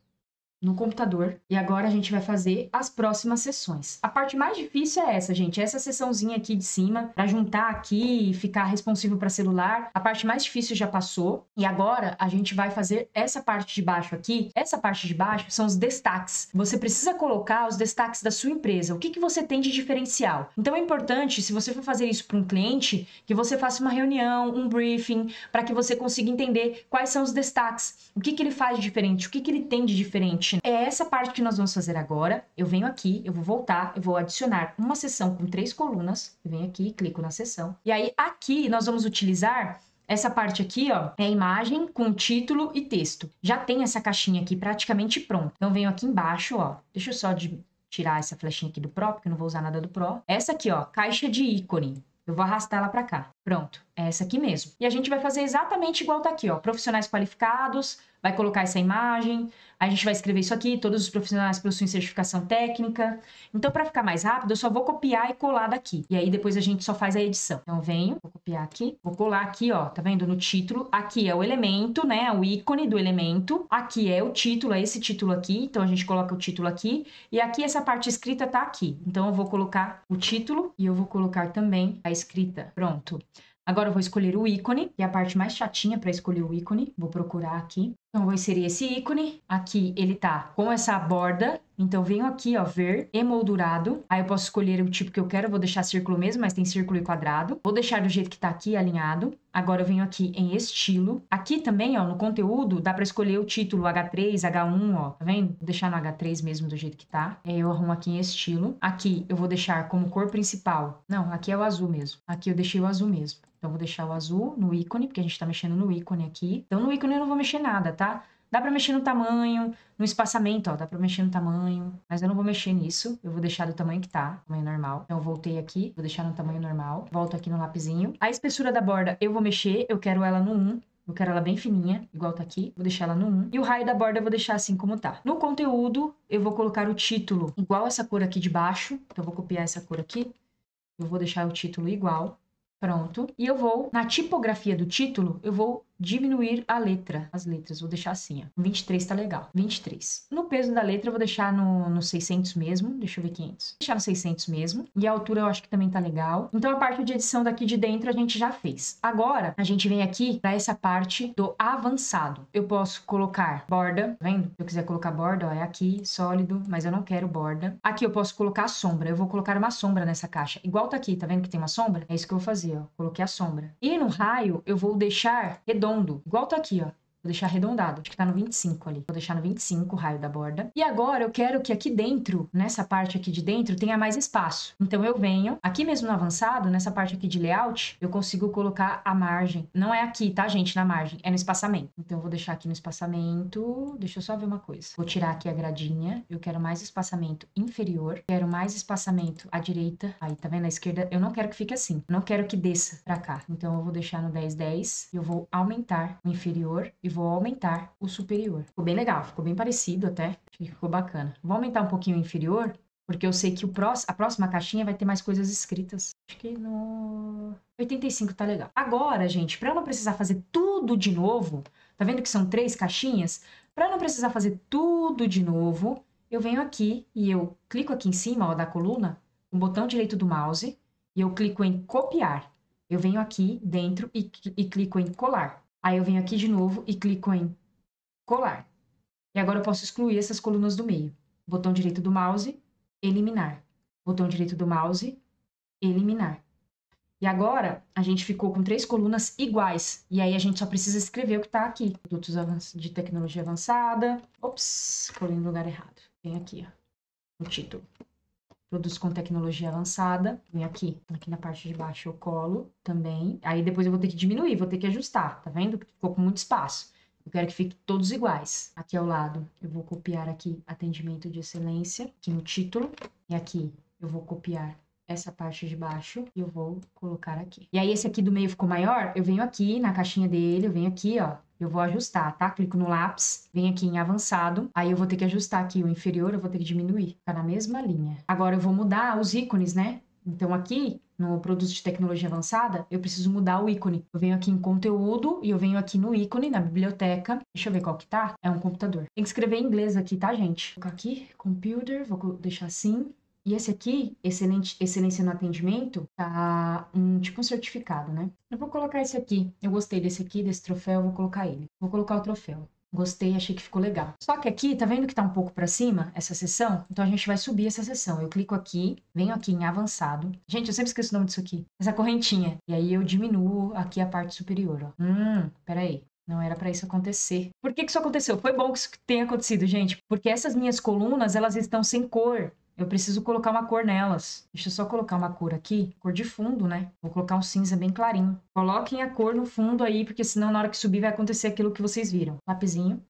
Speaker 1: no computador. E agora a gente vai fazer as próximas sessões. A parte mais difícil é essa, gente. Essa sessãozinha aqui de cima, para juntar aqui e ficar responsivo para celular. A parte mais difícil já passou. E agora a gente vai fazer essa parte de baixo aqui. Essa parte de baixo são os destaques. Você precisa colocar os destaques da sua empresa. O que, que você tem de diferencial? Então é importante, se você for fazer isso para um cliente, que você faça uma reunião, um briefing, para que você consiga entender quais são os destaques. O que, que ele faz de diferente? O que, que ele tem de diferente? É essa parte que nós vamos fazer agora. Eu venho aqui, eu vou voltar, eu vou adicionar uma seção com três colunas. Eu venho aqui, clico na seção. E aí, aqui, nós vamos utilizar essa parte aqui, ó, é a imagem com título e texto. Já tem essa caixinha aqui praticamente pronta. Então, venho aqui embaixo, ó. Deixa eu só de tirar essa flechinha aqui do Pro, porque eu não vou usar nada do Pro. Essa aqui, ó, caixa de ícone. Eu vou arrastar ela para cá. Pronto, é essa aqui mesmo. E a gente vai fazer exatamente igual tá aqui, ó. Profissionais qualificados, vai colocar essa imagem, a gente vai escrever isso aqui, todos os profissionais possuem certificação técnica. Então, para ficar mais rápido, eu só vou copiar e colar daqui. E aí, depois a gente só faz a edição. Então, eu venho, vou copiar aqui, vou colar aqui, ó, tá vendo? No título. Aqui é o elemento, né? O ícone do elemento. Aqui é o título, é esse título aqui. Então, a gente coloca o título aqui. E aqui, essa parte escrita tá aqui. Então, eu vou colocar o título e eu vou colocar também a escrita. Pronto. Agora eu vou escolher o ícone, que é a parte mais chatinha para escolher o ícone. Vou procurar aqui. Então, vou inserir esse ícone. Aqui ele tá com essa borda. Então, venho aqui, ó, ver, emoldurado. Aí eu posso escolher o tipo que eu quero. vou deixar círculo mesmo, mas tem círculo e quadrado. Vou deixar do jeito que tá aqui, alinhado. Agora eu venho aqui em estilo. Aqui também, ó, no conteúdo, dá para escolher o título H3, H1, ó. Tá vendo? Vou deixar no H3 mesmo do jeito que tá. Aí eu arrumo aqui em estilo. Aqui eu vou deixar como cor principal. Não, aqui é o azul mesmo. Aqui eu deixei o azul mesmo. Então, vou deixar o azul no ícone, porque a gente tá mexendo no ícone aqui. Então, no ícone eu não vou mexer nada, tá? Dá pra mexer no tamanho, no espaçamento, ó. Dá pra mexer no tamanho. Mas eu não vou mexer nisso. Eu vou deixar do tamanho que tá, tamanho normal. Então, eu voltei aqui, vou deixar no tamanho normal. Volto aqui no lapisinho. A espessura da borda eu vou mexer. Eu quero ela no 1. Eu quero ela bem fininha, igual tá aqui. Vou deixar ela no 1. E o raio da borda eu vou deixar assim como tá. No conteúdo, eu vou colocar o título igual essa cor aqui de baixo. Então, eu vou copiar essa cor aqui. Eu vou deixar o título igual. Pronto. E eu vou, na tipografia do título, eu vou diminuir a letra, as letras. Vou deixar assim, ó. 23 tá legal. 23. No peso da letra, eu vou deixar no, no 600 mesmo. Deixa eu ver 500. Vou deixar no 600 mesmo. E a altura eu acho que também tá legal. Então, a parte de edição daqui de dentro a gente já fez. Agora, a gente vem aqui para essa parte do avançado. Eu posso colocar borda, tá vendo? Se eu quiser colocar borda, ó, é aqui, sólido, mas eu não quero borda. Aqui eu posso colocar a sombra. Eu vou colocar uma sombra nessa caixa. Igual tá aqui, tá vendo que tem uma sombra? É isso que eu vou fazer, ó. Coloquei a sombra. E no raio, eu vou deixar redondo. Igual tá aqui, ó. Vou deixar arredondado. Acho que tá no 25 ali. Vou deixar no 25 o raio da borda. E agora eu quero que aqui dentro, nessa parte aqui de dentro, tenha mais espaço. Então eu venho, aqui mesmo no avançado, nessa parte aqui de layout, eu consigo colocar a margem. Não é aqui, tá, gente, na margem. É no espaçamento. Então eu vou deixar aqui no espaçamento. Deixa eu só ver uma coisa. Vou tirar aqui a gradinha. Eu quero mais espaçamento inferior. Quero mais espaçamento à direita. Aí, tá vendo? A esquerda, eu não quero que fique assim. Não quero que desça pra cá. Então eu vou deixar no 10, 10. Eu vou aumentar o inferior e vou aumentar o superior. Ficou bem legal, ficou bem parecido até. Ficou bacana. Vou aumentar um pouquinho o inferior, porque eu sei que próximo, a próxima caixinha vai ter mais coisas escritas. Acho que no 85 tá legal. Agora, gente, para não precisar fazer tudo de novo, tá vendo que são três caixinhas? Para não precisar fazer tudo de novo, eu venho aqui e eu clico aqui em cima ó, da coluna, com o botão direito do mouse, e eu clico em copiar. Eu venho aqui dentro e, e clico em colar. Aí eu venho aqui de novo e clico em colar. E agora eu posso excluir essas colunas do meio. Botão direito do mouse, eliminar. Botão direito do mouse, eliminar. E agora a gente ficou com três colunas iguais. E aí a gente só precisa escrever o que está aqui. Produtos de tecnologia avançada. Ops, colei no lugar errado. Vem aqui, ó, o título produtos com tecnologia avançada. Vem aqui, aqui na parte de baixo eu colo também. Aí depois eu vou ter que diminuir, vou ter que ajustar, tá vendo? Ficou com muito espaço. Eu quero que fique todos iguais. Aqui ao lado, eu vou copiar aqui atendimento de excelência, aqui no título. E aqui eu vou copiar essa parte de baixo e eu vou colocar aqui. E aí esse aqui do meio ficou maior, eu venho aqui na caixinha dele, eu venho aqui, ó, eu vou ajustar, tá? Clico no lápis, venho aqui em avançado, aí eu vou ter que ajustar aqui o inferior, eu vou ter que diminuir, tá na mesma linha. Agora eu vou mudar os ícones, né? Então aqui no produto de tecnologia avançada, eu preciso mudar o ícone. Eu venho aqui em conteúdo e eu venho aqui no ícone, na biblioteca. Deixa eu ver qual que tá. É um computador. Tem que escrever em inglês aqui, tá, gente? Vou colocar aqui, computer, vou deixar assim. E esse aqui, excelente, excelência no atendimento, tá um tipo um certificado, né? Eu vou colocar esse aqui. Eu gostei desse aqui, desse troféu, vou colocar ele. Vou colocar o troféu. Gostei, achei que ficou legal. Só que aqui, tá vendo que tá um pouco para cima essa seção? Então a gente vai subir essa seção. Eu clico aqui, venho aqui em avançado. Gente, eu sempre esqueço o nome disso aqui. Essa correntinha. E aí eu diminuo aqui a parte superior, ó. Hum, peraí. Não era para isso acontecer. Por que, que isso aconteceu? Foi bom que isso tenha acontecido, gente. Porque essas minhas colunas, elas estão sem cor. Eu preciso colocar uma cor nelas. Deixa eu só colocar uma cor aqui, cor de fundo, né? Vou colocar um cinza bem clarinho. Coloquem a cor no fundo aí, porque senão na hora que subir vai acontecer aquilo que vocês viram. Lapisinho,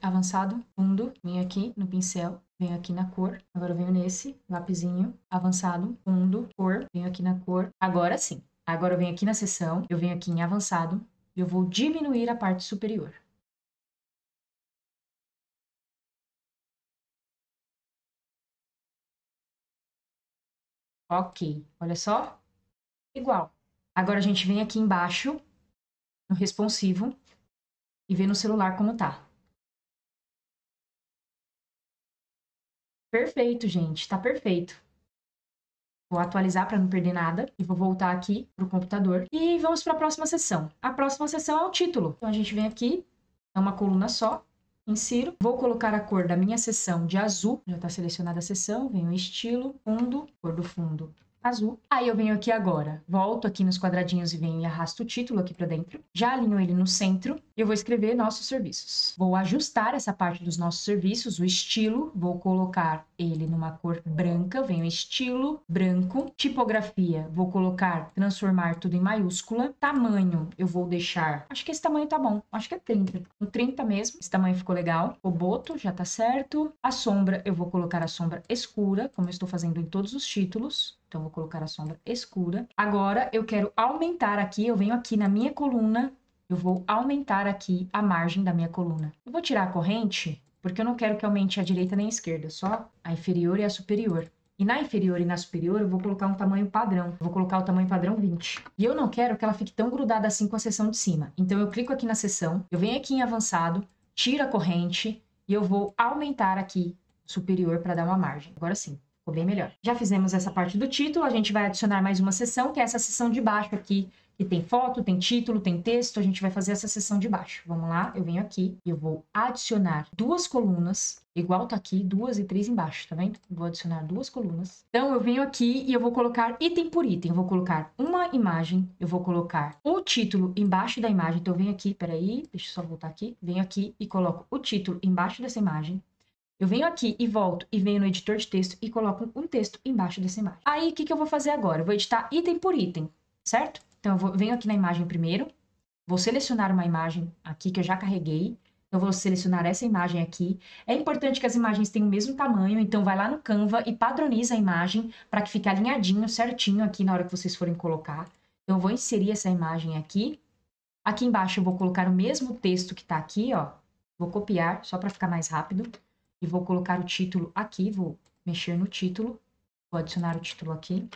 Speaker 1: avançado, fundo, venho aqui no pincel, venho aqui na cor. Agora eu venho nesse, lapisinho, avançado, fundo, cor, venho aqui na cor. Agora sim. Agora eu venho aqui na seção, eu venho aqui em avançado, eu vou diminuir a parte superior. Ok, olha só. Igual. Agora a gente vem aqui embaixo, no responsivo, e vê no celular como tá. Perfeito, gente. Tá perfeito. Vou atualizar para não perder nada e vou voltar aqui pro computador e vamos para a próxima sessão. A próxima sessão é o título. Então a gente vem aqui, é uma coluna só, insiro, vou colocar a cor da minha seção de azul, já está selecionada a seção, venho estilo, fundo, cor do fundo azul. Aí eu venho aqui agora, volto aqui nos quadradinhos e venho e arrasto o título aqui para dentro. Já alinho ele no centro e eu vou escrever nossos serviços. Vou ajustar essa parte dos nossos serviços, o estilo, vou colocar ele numa cor branca, venho estilo, branco. Tipografia, vou colocar, transformar tudo em maiúscula. Tamanho, eu vou deixar, acho que esse tamanho tá bom, acho que é 30. No 30 mesmo, esse tamanho ficou legal. O boto já tá certo. A sombra, eu vou colocar a sombra escura, como eu estou fazendo em todos os títulos. Então, vou colocar a sombra escura. Agora, eu quero aumentar aqui, eu venho aqui na minha coluna, eu vou aumentar aqui a margem da minha coluna. Eu vou tirar a corrente, porque eu não quero que aumente a direita nem a esquerda, só a inferior e a superior. E na inferior e na superior eu vou colocar um tamanho padrão. Eu vou colocar o tamanho padrão 20. E eu não quero que ela fique tão grudada assim com a seção de cima. Então eu clico aqui na seção, eu venho aqui em avançado, tiro a corrente e eu vou aumentar aqui superior para dar uma margem. Agora sim. Ficou bem melhor. Já fizemos essa parte do título, a gente vai adicionar mais uma seção, que é essa seção de baixo aqui, que tem foto, tem título, tem texto, a gente vai fazer essa seção de baixo. Vamos lá, eu venho aqui e eu vou adicionar duas colunas, igual tá aqui, duas e três embaixo, tá vendo? Vou adicionar duas colunas. Então, eu venho aqui e eu vou colocar item por item. Eu vou colocar uma imagem, eu vou colocar o título embaixo da imagem. Então, eu venho aqui, peraí, deixa eu só voltar aqui. Venho aqui e coloco o título embaixo dessa imagem. Eu venho aqui e volto e venho no editor de texto e coloco um texto embaixo dessa imagem. Aí, o que, que eu vou fazer agora? Eu vou editar item por item, certo? Então, eu vou, venho aqui na imagem primeiro, vou selecionar uma imagem aqui que eu já carreguei. Eu vou selecionar essa imagem aqui. É importante que as imagens tenham o mesmo tamanho, então vai lá no Canva e padroniza a imagem para que fique alinhadinho, certinho aqui na hora que vocês forem colocar. Então, eu vou inserir essa imagem aqui. Aqui embaixo eu vou colocar o mesmo texto que está aqui, ó. Vou copiar, só para ficar mais rápido e vou colocar o título aqui, vou mexer no título, vou adicionar o título aqui.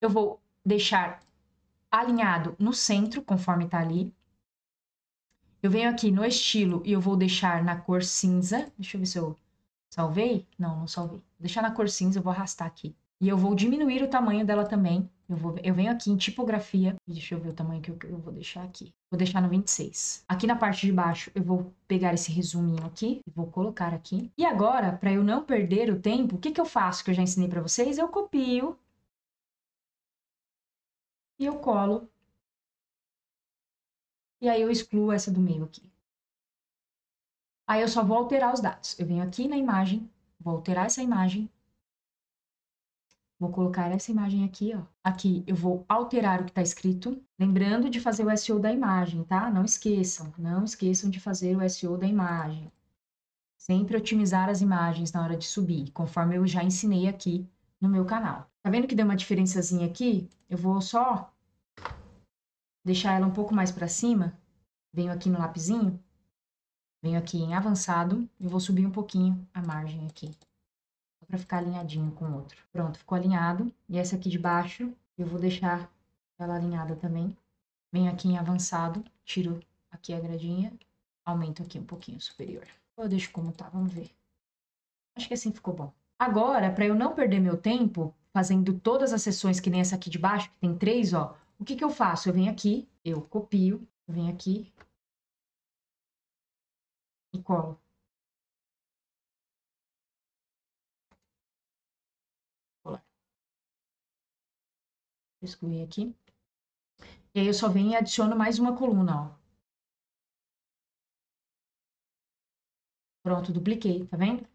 Speaker 1: Eu vou deixar alinhado no centro, conforme está ali. Eu venho aqui no estilo e eu vou deixar na cor cinza. Deixa eu ver se eu salvei. Não, não salvei. Vou deixar na cor cinza, eu vou arrastar aqui. E eu vou diminuir o tamanho dela também. Eu, vou, eu venho aqui em tipografia. Deixa eu ver o tamanho que eu, eu vou deixar aqui. Vou deixar no 26. Aqui na parte de baixo, eu vou pegar esse resuminho aqui. Vou colocar aqui. E agora, para eu não perder o tempo, o que, que eu faço que eu já ensinei para vocês? Eu copio. E eu colo. E aí eu excluo essa do meio aqui. Aí eu só vou alterar os dados. Eu venho aqui na imagem, vou alterar essa imagem, Vou colocar essa imagem aqui, ó. Aqui eu vou alterar o que está escrito, lembrando de fazer o SEO da imagem, tá? Não esqueçam, não esqueçam de fazer o SEO da imagem. Sempre otimizar as imagens na hora de subir, conforme eu já ensinei aqui no meu canal. Tá vendo que deu uma diferençazinha aqui? Eu vou só deixar ela um pouco mais para cima. Venho aqui no lapisinho, venho aqui em avançado e vou subir um pouquinho a margem aqui para ficar alinhadinho com o outro. Pronto, ficou alinhado. E essa aqui de baixo, eu vou deixar ela alinhada também. Venho aqui em avançado, tiro aqui a gradinha, aumento aqui um pouquinho superior. Eu deixo como tá, vamos ver. Acho que assim ficou bom. Agora, para eu não perder meu tempo, fazendo todas as sessões que nem essa aqui de baixo, que tem três, ó, o que que eu faço? Eu venho aqui, eu copio, venho aqui e colo. Excluir aqui. E aí eu só venho e adiciono mais uma coluna, ó. Pronto, dupliquei, tá vendo?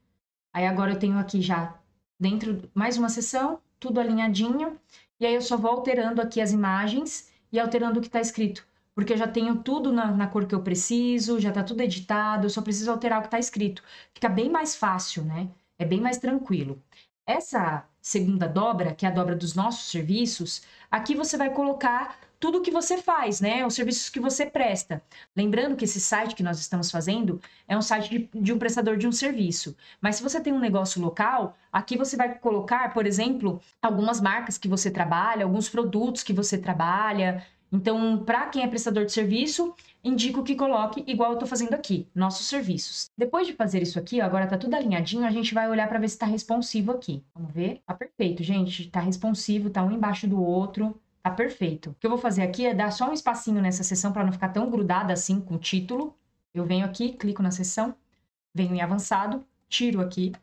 Speaker 1: Aí agora eu tenho aqui já dentro mais uma seção, tudo alinhadinho. E aí eu só vou alterando aqui as imagens e alterando o que está escrito. Porque eu já tenho tudo na, na, cor que eu preciso, já está tudo editado, eu só preciso alterar o que está escrito. Fica bem mais fácil, né? É bem mais tranquilo. Essa segunda dobra, que é a dobra dos nossos serviços, aqui você vai colocar tudo o que você faz, né? Os serviços que você presta. Lembrando que esse site que nós estamos fazendo é um site de, de, um prestador de um serviço. Mas se você tem um negócio local, aqui você vai colocar, por exemplo, algumas marcas que você trabalha, alguns produtos que você trabalha. Então, para quem é prestador de serviço, indico que coloque igual eu estou fazendo aqui, nossos serviços. Depois de fazer isso aqui, ó, agora tá tudo alinhadinho, a gente vai olhar para ver se está responsivo aqui. Vamos ver? Tá perfeito, gente. Tá responsivo, tá um embaixo do outro. Tá perfeito. O que eu vou fazer aqui é dar só um espacinho nessa seção para não ficar tão grudada assim com o título. Eu venho aqui, clico na seção, venho em avançado, tiro aqui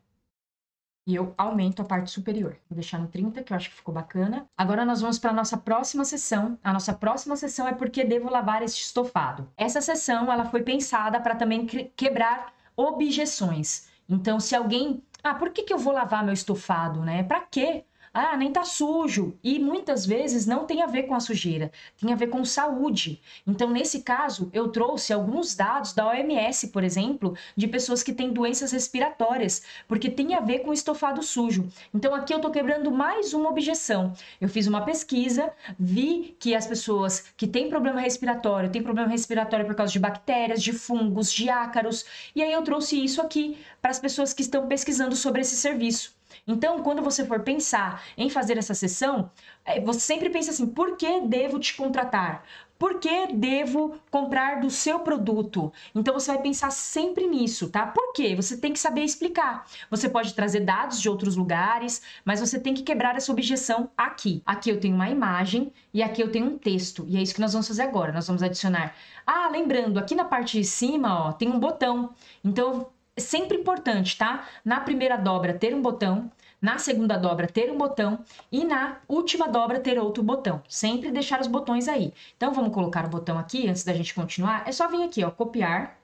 Speaker 1: e eu aumento a parte superior. Vou deixar no 30, que eu acho que ficou bacana. Agora nós vamos para a nossa próxima sessão. A nossa próxima sessão é porque devo lavar este estofado. Essa sessão ela foi pensada para também quebrar objeções. Então, se alguém... Ah, por que, que eu vou lavar meu estofado, né? Para quê? Ah, nem tá sujo. E muitas vezes não tem a ver com a sujeira, tem a ver com saúde. Então, nesse caso, eu trouxe alguns dados da OMS, por exemplo, de pessoas que têm doenças respiratórias, porque tem a ver com estofado sujo. Então, aqui eu tô quebrando mais uma objeção. Eu fiz uma pesquisa, vi que as pessoas que têm problema respiratório, têm problema respiratório por causa de bactérias, de fungos, de ácaros, e aí eu trouxe isso aqui para as pessoas que estão pesquisando sobre esse serviço. Então, quando você for pensar em fazer essa sessão, é, você sempre pensa assim: por que devo te contratar? Por que devo comprar do seu produto? Então você vai pensar sempre nisso, tá? Por quê? Você tem que saber explicar. Você pode trazer dados de outros lugares, mas você tem que quebrar essa objeção aqui. Aqui eu tenho uma imagem e aqui eu tenho um texto. E é isso que nós vamos fazer agora. Nós vamos adicionar. Ah, lembrando, aqui na parte de cima, ó, tem um botão. Então sempre importante, tá? Na primeira dobra ter um botão, na segunda dobra ter um botão e na última dobra ter outro botão. Sempre deixar os botões aí. Então vamos colocar o botão aqui antes da gente continuar. É só vir aqui, ó, copiar.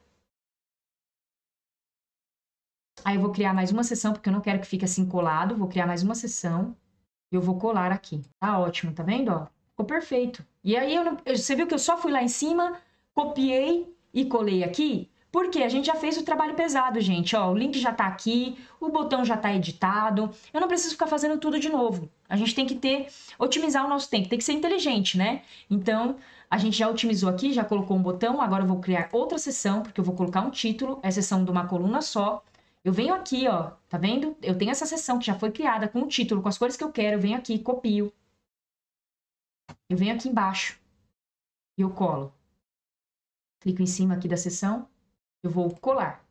Speaker 1: Aí eu vou criar mais uma sessão porque eu não quero que fique assim colado. Vou criar mais uma sessão. e Eu vou colar aqui. Tá ótimo, tá vendo, ó? Ficou perfeito. E aí eu não... você viu que eu só fui lá em cima, copiei e colei aqui porque a gente já fez o trabalho pesado, gente. Ó, o link já tá aqui, o botão já tá editado. Eu não preciso ficar fazendo tudo de novo. A gente tem que ter, otimizar o nosso tempo, tem que ser inteligente, né? Então, a gente já otimizou aqui, já colocou um botão. Agora eu vou criar outra sessão, porque eu vou colocar um título, é sessão de uma coluna só. Eu venho aqui, ó, tá vendo? Eu tenho essa sessão que já foi criada com o título, com as cores que eu quero. Eu venho aqui, copio. Eu venho aqui embaixo e eu colo. Clico em cima aqui da sessão eu vou colar.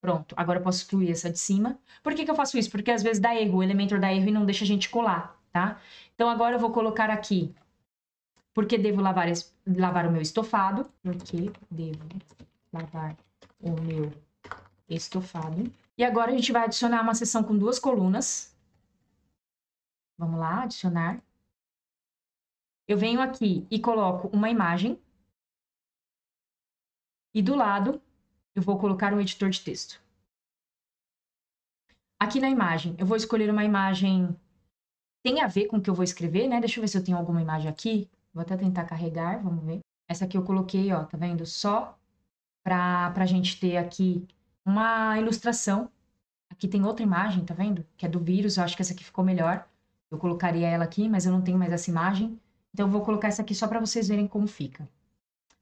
Speaker 1: Pronto, agora eu posso excluir essa de cima. Por que, que eu faço isso? Porque às vezes dá erro, o Elementor dá erro e não deixa a gente colar, tá? Então agora eu vou colocar aqui, porque devo lavar, lavar o meu estofado. Porque devo lavar o meu estofado. E agora a gente vai adicionar uma seção com duas colunas. Vamos lá, adicionar. Eu venho aqui e coloco uma imagem. E do lado eu vou colocar um editor de texto. Aqui na imagem, eu vou escolher uma imagem tem a ver com o que eu vou escrever, né? Deixa eu ver se eu tenho alguma imagem aqui. Vou até tentar carregar, vamos ver. Essa aqui eu coloquei, ó, tá vendo? Só pra, pra gente ter aqui uma ilustração. Aqui tem outra imagem, tá vendo? Que é do vírus, eu acho que essa aqui ficou melhor. Eu colocaria ela aqui, mas eu não tenho mais essa imagem. Então, eu vou colocar essa aqui só para vocês verem como fica.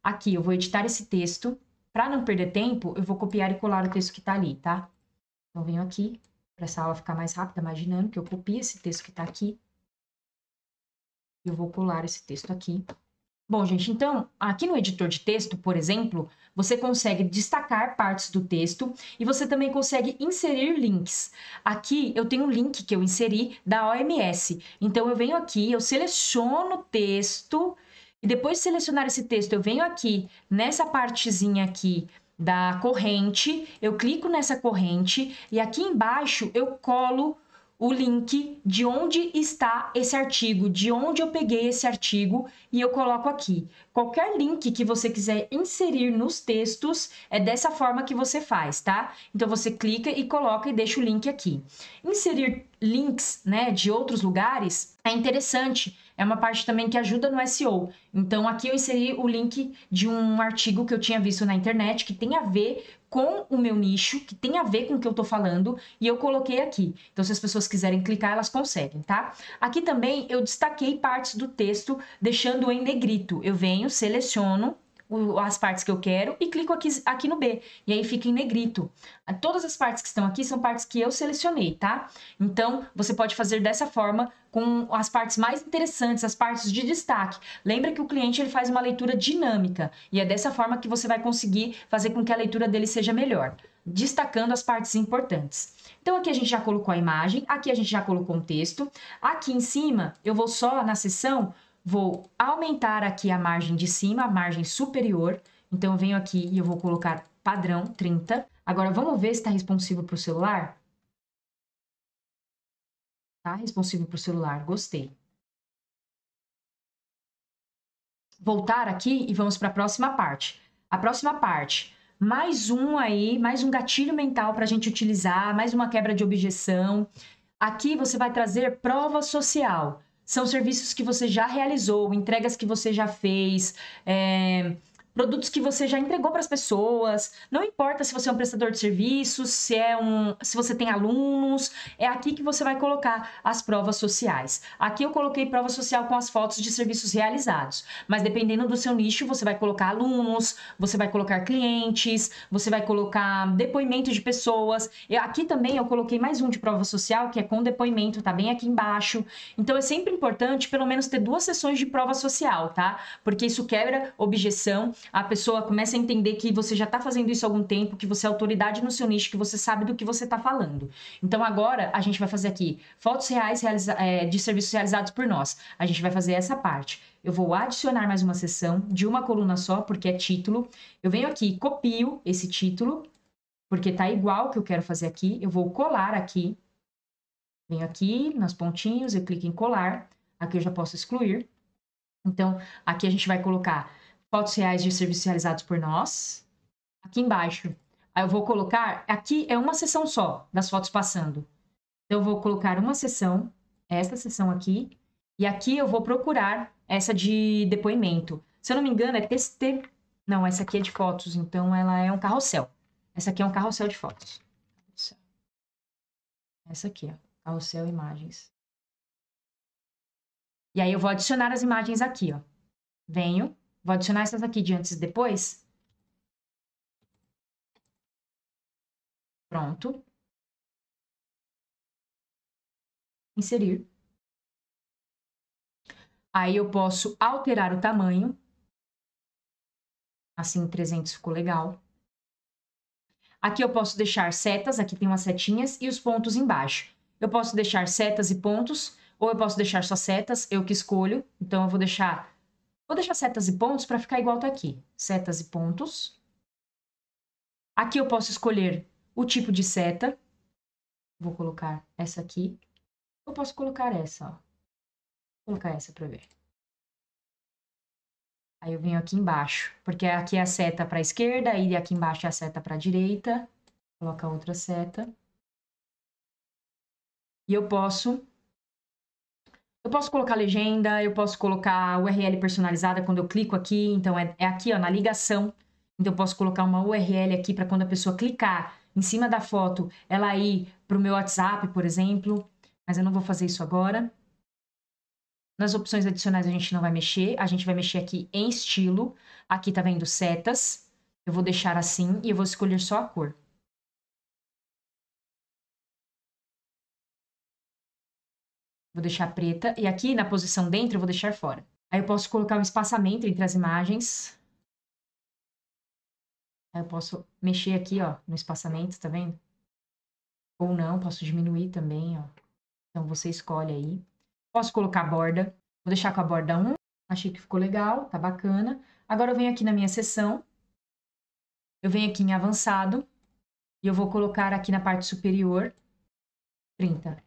Speaker 1: Aqui, eu vou editar esse texto. Para não perder tempo, eu vou copiar e colar o texto que está ali, tá? Então, venho aqui, para essa aula ficar mais rápida, mais dinâmica, eu copio esse texto que está aqui. Eu vou colar esse texto aqui. Bom, gente, então, aqui no editor de texto, por exemplo, você consegue destacar partes do texto e você também consegue inserir links. Aqui eu tenho um link que eu inseri da OMS. Então, eu venho aqui, eu seleciono o texto e depois de selecionar esse texto, eu venho aqui nessa partezinha aqui da corrente, eu clico nessa corrente e aqui embaixo eu colo o link de onde está esse artigo, de onde eu peguei esse artigo e eu coloco aqui. Qualquer link que você quiser inserir nos textos, é dessa forma que você faz, tá? Então você clica e coloca e deixa o link aqui. Inserir links, né, de outros lugares é interessante é uma parte também que ajuda no SEO. Então, aqui eu inseri o link de um artigo que eu tinha visto na internet que tem a ver com o meu nicho, que tem a ver com o que eu tô falando, e eu coloquei aqui. Então, se as pessoas quiserem clicar, elas conseguem, tá? Aqui também eu destaquei partes do texto, deixando em negrito. Eu venho, seleciono as partes que eu quero e clico aqui, aqui no B. E aí fica em negrito. Todas as partes que estão aqui são partes que eu selecionei, tá? Então, você pode fazer dessa forma com as partes mais interessantes, as partes de destaque. Lembra que o cliente ele faz uma leitura dinâmica e é dessa forma que você vai conseguir fazer com que a leitura dele seja melhor, destacando as partes importantes. Então aqui a gente já colocou a imagem, aqui a gente já colocou um texto. Aqui em cima, eu vou só na seção Vou aumentar aqui a margem de cima, a margem superior. Então, eu venho aqui e eu vou colocar padrão 30. Agora, vamos ver se está responsivo para o celular. Tá responsivo para o celular, gostei. Voltar aqui e vamos para a próxima parte. A próxima parte, mais um aí, mais um gatilho mental para a gente utilizar, mais uma quebra de objeção. Aqui você vai trazer prova social. São serviços que você já realizou, entregas que você já fez, é, produtos que você já entregou para as pessoas. Não importa se você é um prestador de serviços, se é um, se você tem alunos, é aqui que você vai colocar as provas sociais. Aqui eu coloquei prova social com as fotos de serviços realizados, mas dependendo do seu nicho, você vai colocar alunos, você vai colocar clientes, você vai colocar depoimentos de pessoas. E aqui também eu coloquei mais um de prova social, que é com depoimento, tá bem aqui embaixo. Então é sempre importante pelo menos ter duas sessões de prova social, tá? Porque isso quebra objeção a pessoa começa a entender que você já está fazendo isso há algum tempo, que você é autoridade no seu nicho, que você sabe do que você está falando. Então agora a gente vai fazer aqui fotos reais é, de serviços realizados por nós. A gente vai fazer essa parte. Eu vou adicionar mais uma sessão de uma coluna só, porque é título. Eu venho aqui, copio esse título, porque tá igual que eu quero fazer aqui. Eu vou colar aqui. Venho aqui nos pontinhos, eu clico em colar. Aqui eu já posso excluir. Então, aqui a gente vai colocar fotos reais de serviços realizados por nós. Aqui embaixo, eu vou colocar, aqui é uma sessão só das fotos passando. Então, eu vou colocar uma sessão, essa sessão aqui, e aqui eu vou procurar essa de depoimento. Se eu não me engano, é TST. Não, essa aqui é de fotos, então ela é um carrossel. Essa aqui é um carrossel de fotos. Essa aqui, ó. Carrossel imagens. E aí eu vou adicionar as imagens aqui, ó. Venho, Vou adicionar essas aqui de antes e depois. Pronto. Inserir. Aí eu posso alterar o tamanho. Assim, 300 ficou legal. Aqui eu posso deixar setas, aqui tem umas setinhas, e os pontos embaixo. Eu posso deixar setas e pontos, ou eu posso deixar só setas, eu que escolho. Então, eu vou deixar Vou deixar setas e pontos para ficar igual tá aqui. Setas e pontos. Aqui eu posso escolher o tipo de seta. Vou colocar essa aqui. Eu posso colocar essa, ó. Vou colocar essa para ver. Aí eu venho aqui embaixo, porque aqui é a seta para a esquerda e aqui embaixo é a seta para a direita. Coloca outra seta. E eu posso eu posso colocar legenda, eu posso colocar URL personalizada quando eu clico aqui. Então, é, é aqui, ó, na ligação. Então, eu posso colocar uma URL aqui para quando a pessoa clicar em cima da foto, ela ir para o meu WhatsApp, por exemplo. Mas eu não vou fazer isso agora. Nas opções adicionais a gente não vai mexer. A gente vai mexer aqui em estilo. Aqui tá vendo setas. Eu vou deixar assim e eu vou escolher só a cor. Vou deixar preta, e aqui na posição dentro eu vou deixar fora. Aí eu posso colocar um espaçamento entre as imagens. Aí eu posso mexer aqui, ó, no espaçamento, tá vendo? Ou não, posso diminuir também, ó. Então você escolhe aí. Posso colocar borda. Vou deixar com a borda 1. Achei que ficou legal, tá bacana. Agora eu venho aqui na minha seção. Eu venho aqui em avançado. E eu vou colocar aqui na parte superior 30.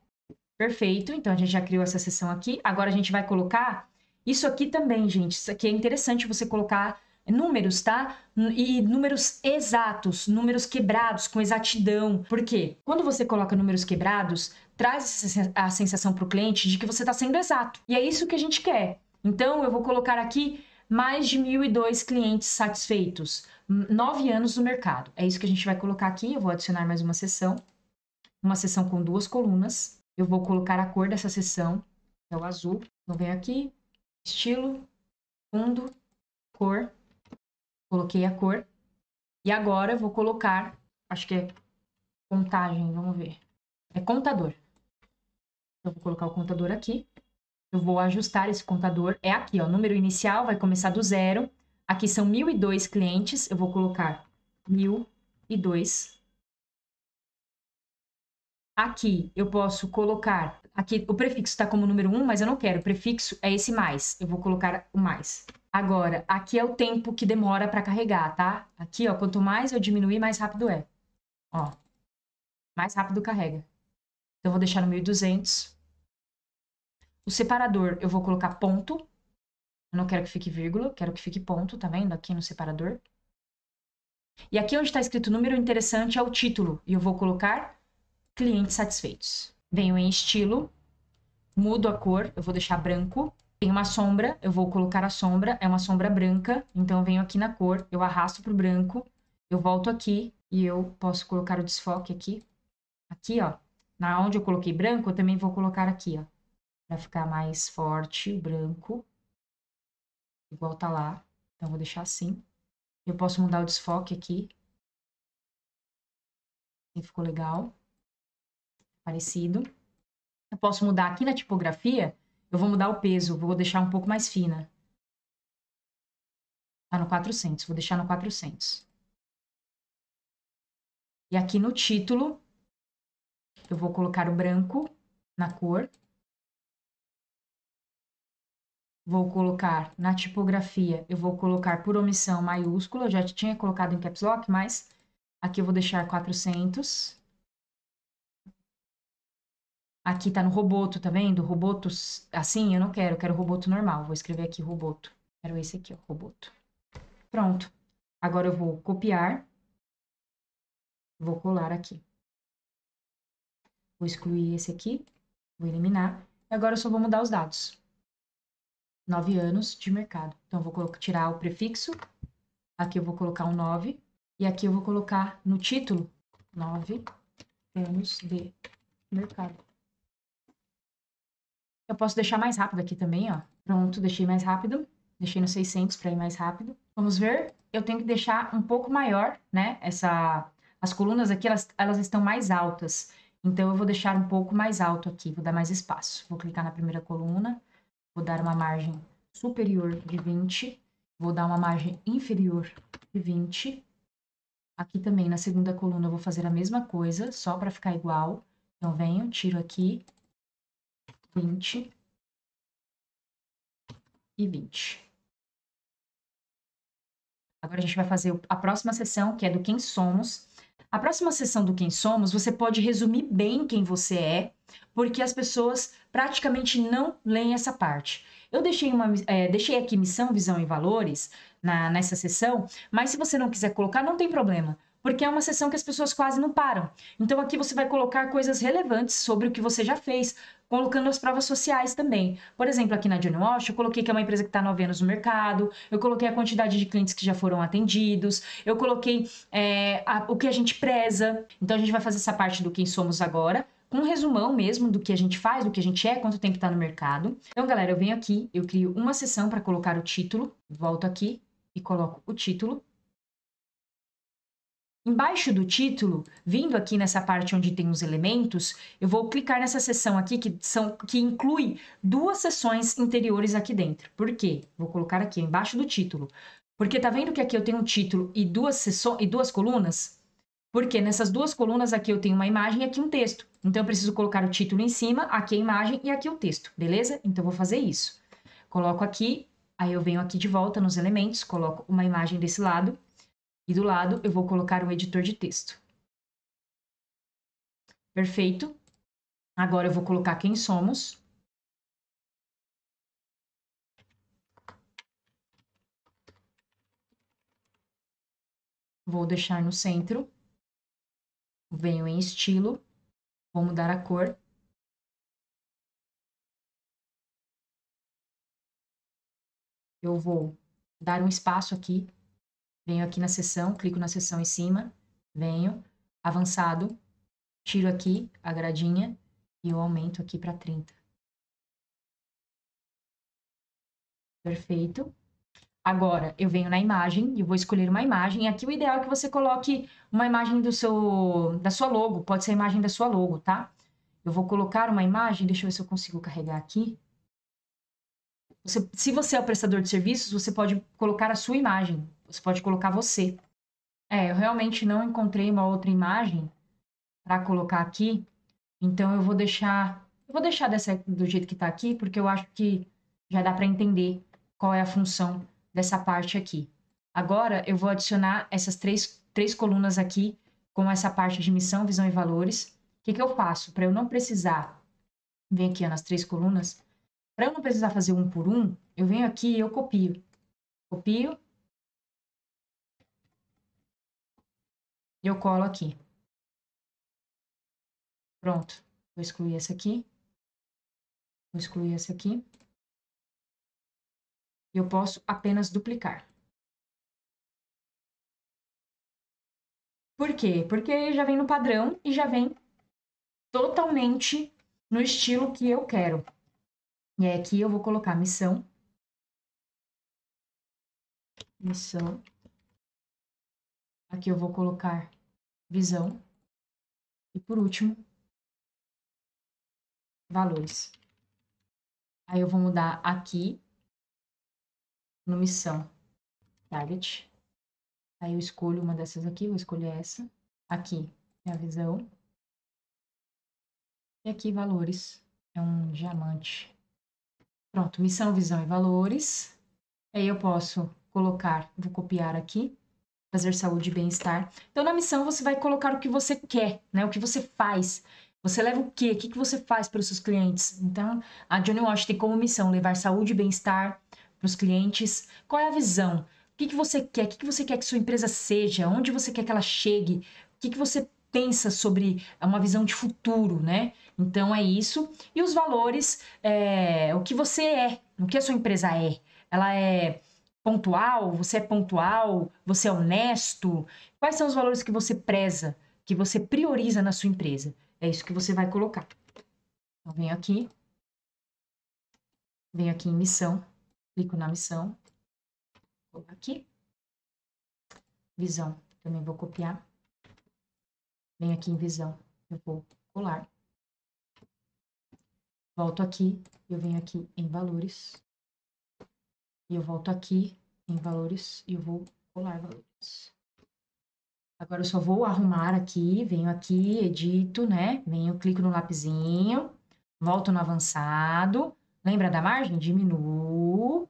Speaker 1: Perfeito, então a gente já criou essa seção aqui. Agora a gente vai colocar isso aqui também, gente. Isso aqui é interessante você colocar números, tá? E números exatos, números quebrados com exatidão. Por quê? Quando você coloca números quebrados, traz a sensação para o cliente de que você está sendo exato. E é isso que a gente quer. Então, eu vou colocar aqui mais de 1.002 clientes satisfeitos, nove anos no mercado. É isso que a gente vai colocar aqui. Eu vou adicionar mais uma seção, uma seção com duas colunas eu vou colocar a cor dessa seção, é o azul. Então, venho aqui, estilo, fundo, cor. Coloquei a cor. E agora eu vou colocar, acho que é contagem, vamos ver. É contador. Eu vou colocar o contador aqui. Eu vou ajustar esse contador. É aqui, ó, número inicial vai começar do zero. Aqui são 1.002 clientes. Eu vou colocar 1.002 Aqui eu posso colocar, aqui o prefixo está como número 1, mas eu não quero, o prefixo é esse mais, eu vou colocar o mais. Agora, aqui é o tempo que demora para carregar, tá? Aqui, ó, quanto mais eu diminuir, mais rápido é. Ó, mais rápido carrega. Então, eu vou deixar no 1200. O separador, eu vou colocar ponto. Eu não quero que fique vírgula, quero que fique ponto, tá vendo? Aqui no separador. E aqui onde está escrito número interessante é o título. E eu vou colocar clientes satisfeitos. venho em estilo, mudo a cor, eu vou deixar branco. Tem uma sombra, eu vou colocar a sombra, é uma sombra branca, então eu venho aqui na cor, eu arrasto pro branco, eu volto aqui e eu posso colocar o desfoque aqui. Aqui, ó, na onde eu coloquei branco, eu também vou colocar aqui, ó, para ficar mais forte o branco. Igual tá lá. Então, eu vou deixar assim. Eu posso mudar o desfoque aqui. Assim ficou legal. Parecido. Eu posso mudar aqui na tipografia. Eu vou mudar o peso. Vou deixar um pouco mais fina. Tá no 400. Vou deixar no 400. E aqui no título, eu vou colocar o branco na cor. Vou colocar na tipografia, eu vou colocar por omissão maiúscula. Eu já tinha colocado em caps lock, mas aqui eu vou deixar 400. Aqui tá no roboto, tá vendo? Robotos assim, eu não quero, eu quero roboto normal. Vou escrever aqui roboto. Quero esse aqui, ó, roboto. Pronto. Agora eu vou copiar. Vou colar aqui. Vou excluir esse aqui, vou eliminar. E agora eu só vou mudar os dados. Nove anos de mercado. Então, eu vou tirar o prefixo. Aqui eu vou colocar um 9. E aqui eu vou colocar no título, nove anos de mercado. Eu posso deixar mais rápido aqui também, ó. Pronto, deixei mais rápido. Deixei no 600 para ir mais rápido. Vamos ver. Eu tenho que deixar um pouco maior, né? Essa, as colunas aqui, elas, elas estão mais altas. Então, eu vou deixar um pouco mais alto aqui, vou dar mais espaço. Vou clicar na primeira coluna, vou dar uma margem superior de 20, vou dar uma margem inferior de 20. Aqui também, na segunda coluna, eu vou fazer a mesma coisa, só para ficar igual. Então, venho, tiro aqui, 20 e 20. Agora a gente vai fazer a próxima sessão, que é do Quem Somos. A próxima sessão do Quem Somos, você pode resumir bem quem você é, porque as pessoas praticamente não leem essa parte. Eu deixei, uma, é, deixei aqui missão, visão e valores na, nessa sessão, mas se você não quiser colocar, não tem problema porque é uma sessão que as pessoas quase não param. Então aqui você vai colocar coisas relevantes sobre o que você já fez, colocando as provas sociais também. Por exemplo, aqui na Johnny Wash, eu coloquei que é uma empresa que está nove anos no mercado, eu coloquei a quantidade de clientes que já foram atendidos, eu coloquei é, a, o que a gente preza. Então a gente vai fazer essa parte do quem somos agora, com um resumão mesmo do que a gente faz, do que a gente é, quanto tempo está no mercado. Então, galera, eu venho aqui, eu crio uma sessão para colocar o título, volto aqui e coloco o título. Embaixo do título, vindo aqui nessa parte onde tem os elementos, eu vou clicar nessa seção aqui que, são, que inclui duas seções interiores aqui dentro. Por quê? Vou colocar aqui embaixo do título. Porque tá vendo que aqui eu tenho um título e duas, e duas colunas? Porque nessas duas colunas aqui eu tenho uma imagem e aqui um texto. Então eu preciso colocar o título em cima, aqui a imagem e aqui o texto, beleza? Então eu vou fazer isso. Coloco aqui, aí eu venho aqui de volta nos elementos, coloco uma imagem desse lado e do lado eu vou colocar um editor de texto. Perfeito. Agora eu vou colocar quem somos. Vou deixar no centro. Venho em estilo. Vou mudar a cor. Eu vou dar um espaço aqui Venho aqui na seção, clico na seção em cima, venho, avançado, tiro aqui a gradinha e eu aumento aqui para 30. Perfeito. Agora, eu venho na imagem e vou escolher uma imagem. Aqui o ideal é que você coloque uma imagem do seu, da sua logo. Pode ser a imagem da sua logo, tá? Eu vou colocar uma imagem, deixa eu ver se eu consigo carregar aqui. Você, se você é o prestador de serviços, você pode colocar a sua imagem. Você pode colocar você. É, eu realmente não encontrei uma outra imagem para colocar aqui, então eu vou deixar, eu vou deixar dessa do jeito que está aqui, porque eu acho que já dá para entender qual é a função dessa parte aqui. Agora eu vou adicionar essas três, três colunas aqui com essa parte de missão, visão e valores. O que, que eu faço? Para eu não precisar, vem aqui ó, nas três colunas, para eu não precisar fazer um por um, eu venho aqui e eu copio. Copio, eu colo aqui. Pronto. Vou excluir esse aqui. Vou excluir esse aqui. Eu posso apenas duplicar. Por quê? Porque já vem no padrão e já vem totalmente no estilo que eu quero. E aí aqui eu vou colocar missão. Missão. Aqui eu vou colocar visão. E por último, valores. Aí eu vou mudar aqui no missão target. Aí eu escolho uma dessas aqui, vou escolher essa. Aqui é a visão. E aqui valores. É um diamante. Pronto, missão, visão e valores. Aí eu posso colocar, vou copiar aqui, fazer saúde e bem-estar. Então, na missão, você vai colocar o que você quer, né? O que você faz. Você leva o quê? O que, que você faz para os seus clientes? Então, a Johnny Walsh tem como missão levar saúde e bem-estar para os clientes. Qual é a visão? O que, que você quer? O que, que você quer que sua empresa seja? Onde você quer que ela chegue? O que, que você pensa sobre uma visão de futuro, né? Então é isso. E os valores, é, o que você é, o que a sua empresa é. Ela é pontual? Você é pontual? Você é honesto? Quais são os valores que você preza, que você prioriza na sua empresa? É isso que você vai colocar. Então, venho aqui. Venho aqui em missão. Clico na missão. Vou aqui. Visão. Também vou copiar. Venho aqui em visão. Eu vou colar. Volto aqui. Eu venho aqui em valores. E eu volto aqui em valores e eu vou colar valores. Agora eu só vou arrumar aqui, venho aqui, edito, né? Venho, clico no lapisinho, volto no avançado. Lembra da margem? Diminuo.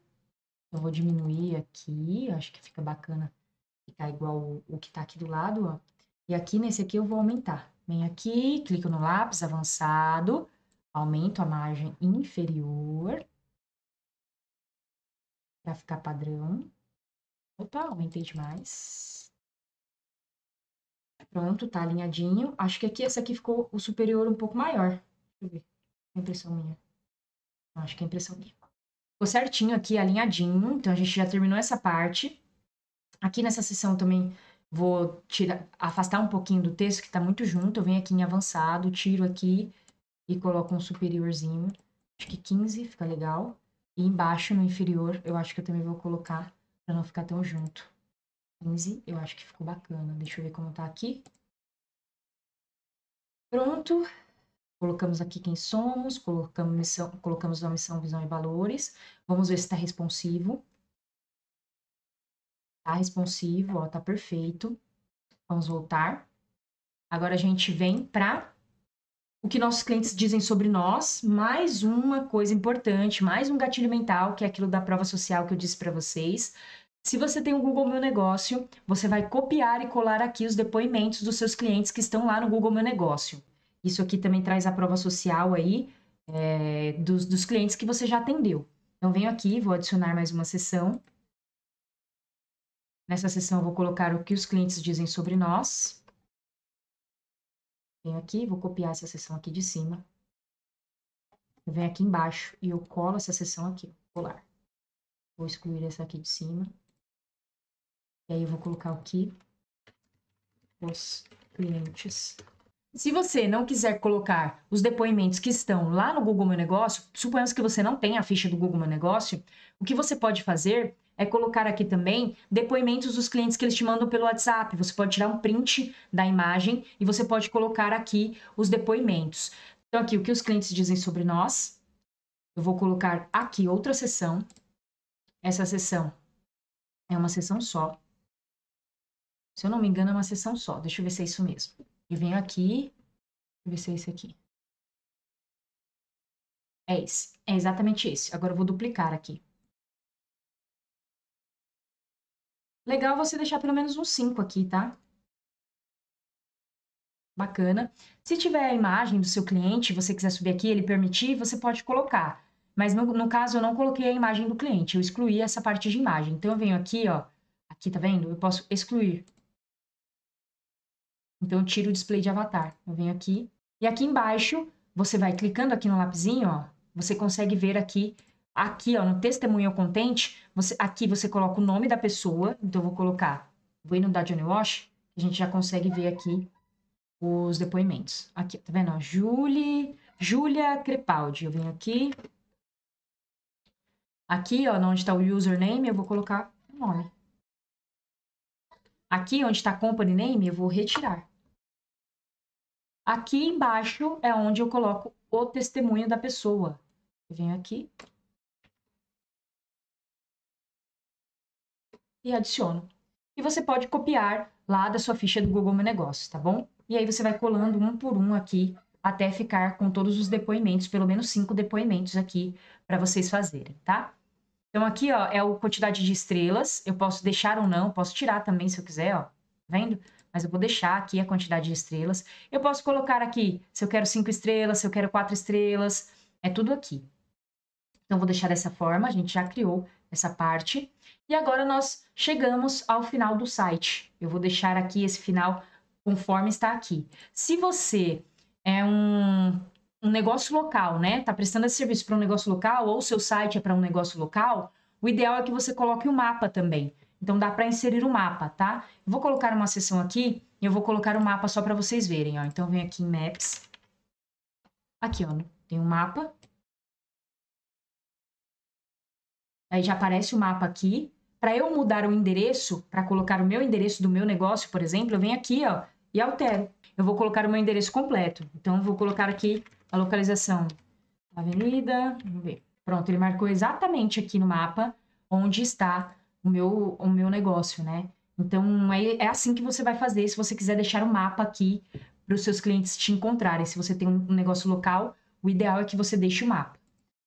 Speaker 1: Eu vou diminuir aqui, acho que fica bacana ficar igual o, o que tá aqui do lado, ó. E aqui nesse aqui eu vou aumentar. Venho aqui, clico no lápis avançado, aumento a margem inferior para ficar padrão. Opa, aumentei demais. Pronto, tá alinhadinho. Acho que aqui, essa aqui ficou o superior um pouco maior. Deixa eu ver. A impressão minha. Acho que é impressão minha. Ficou certinho aqui, alinhadinho. Então, a gente já terminou essa parte. Aqui nessa seção também vou tirar, afastar um pouquinho do texto, que tá muito junto. Eu venho aqui em avançado, tiro aqui e coloco um superiorzinho. Acho que 15 fica legal. E embaixo, no inferior, eu acho que eu também vou colocar para não ficar tão junto. 15, eu acho que ficou bacana. Deixa eu ver como tá aqui. Pronto. Colocamos aqui quem somos, colocamos, missão, colocamos a missão, visão e valores. Vamos ver se está responsivo. Tá responsivo, ó, tá perfeito. Vamos voltar. Agora a gente vem para o que nossos clientes dizem sobre nós, mais uma coisa importante, mais um gatilho mental, que é aquilo da prova social que eu disse para vocês. Se você tem o Google Meu Negócio, você vai copiar e colar aqui os depoimentos dos seus clientes que estão lá no Google Meu Negócio. Isso aqui também traz a prova social aí é, dos, dos clientes que você já atendeu. Então, venho aqui, vou adicionar mais uma sessão. Nessa sessão, eu vou colocar o que os clientes dizem sobre nós. Venho aqui, vou copiar essa seção aqui de cima. Eu venho aqui embaixo e eu colo essa seção aqui, colar. Vou excluir essa aqui de cima. E aí eu vou colocar aqui os clientes. Se você não quiser colocar os depoimentos que estão lá no Google Meu Negócio, suponhamos que você não tem a ficha do Google Meu Negócio, o que você pode fazer é colocar aqui também depoimentos dos clientes que eles te mandam pelo WhatsApp. Você pode tirar um print da imagem e você pode colocar aqui os depoimentos. Então, aqui o que os clientes dizem sobre nós. Eu vou colocar aqui outra sessão. Essa sessão é uma sessão só. Se eu não me engano, é uma sessão só. Deixa eu ver se é isso mesmo. E venho aqui. Deixa eu ver se é esse aqui. É esse. É exatamente esse. Agora eu vou duplicar aqui. Legal você deixar pelo menos uns 5 aqui, tá? Bacana. Se tiver a imagem do seu cliente, você quiser subir aqui, ele permitir, você pode colocar. Mas no, no caso, eu não coloquei a imagem do cliente, eu excluí essa parte de imagem. Então, eu venho aqui, ó, aqui, tá vendo? Eu posso excluir. Então, eu tiro o display de avatar. Eu venho aqui, e aqui embaixo você vai clicando aqui no lapisinho, ó, você consegue ver aqui, aqui, ó, no testemunho contente, você, aqui você coloca o nome da pessoa, então eu vou colocar, vou da Johnny Wash, a gente já consegue ver aqui os depoimentos. Aqui, tá vendo? Julie, Júlia Crepaldi, eu venho aqui, aqui, ó, onde está o username, eu vou colocar o nome. Aqui, onde está company name, eu vou retirar. Aqui embaixo é onde eu coloco o testemunho da pessoa. Eu venho aqui. E adiciono. E você pode copiar lá da sua ficha do Google Meu Negócio, tá bom? E aí você vai colando um por um aqui até ficar com todos os depoimentos, pelo menos cinco depoimentos aqui para vocês fazerem, tá? Então aqui, ó, é a quantidade de estrelas. Eu posso deixar ou não, posso tirar também se eu quiser, ó. Tá vendo? Mas eu vou deixar aqui a quantidade de estrelas. Eu posso colocar aqui se eu quero cinco estrelas, se eu quero quatro estrelas. É tudo aqui. Então, vou deixar dessa forma. A gente já criou essa parte. E agora nós chegamos ao final do site. Eu vou deixar aqui esse final conforme está aqui. Se você é um um negócio local, né? Tá prestando esse serviço para um negócio local ou seu site é para um negócio local, o ideal é que você coloque o um mapa também. Então dá para inserir o um mapa, tá? Eu vou colocar uma seção aqui e eu vou colocar o um mapa só para vocês verem, ó. Então vem aqui em Maps. Aqui, ó, tem um mapa. Aí já aparece o mapa aqui. Para eu mudar o endereço, para colocar o meu endereço do meu negócio, por exemplo, eu venho aqui, ó, e altero. Eu vou colocar o meu endereço completo. Então eu vou colocar aqui a localização avenida, vamos ver. Pronto, ele marcou exatamente aqui no mapa onde está o meu, o meu negócio, né? Então, é, é assim que você vai fazer se você quiser deixar o um mapa aqui para os seus clientes te encontrarem. Se você tem um negócio local, o ideal é que você deixe o mapa.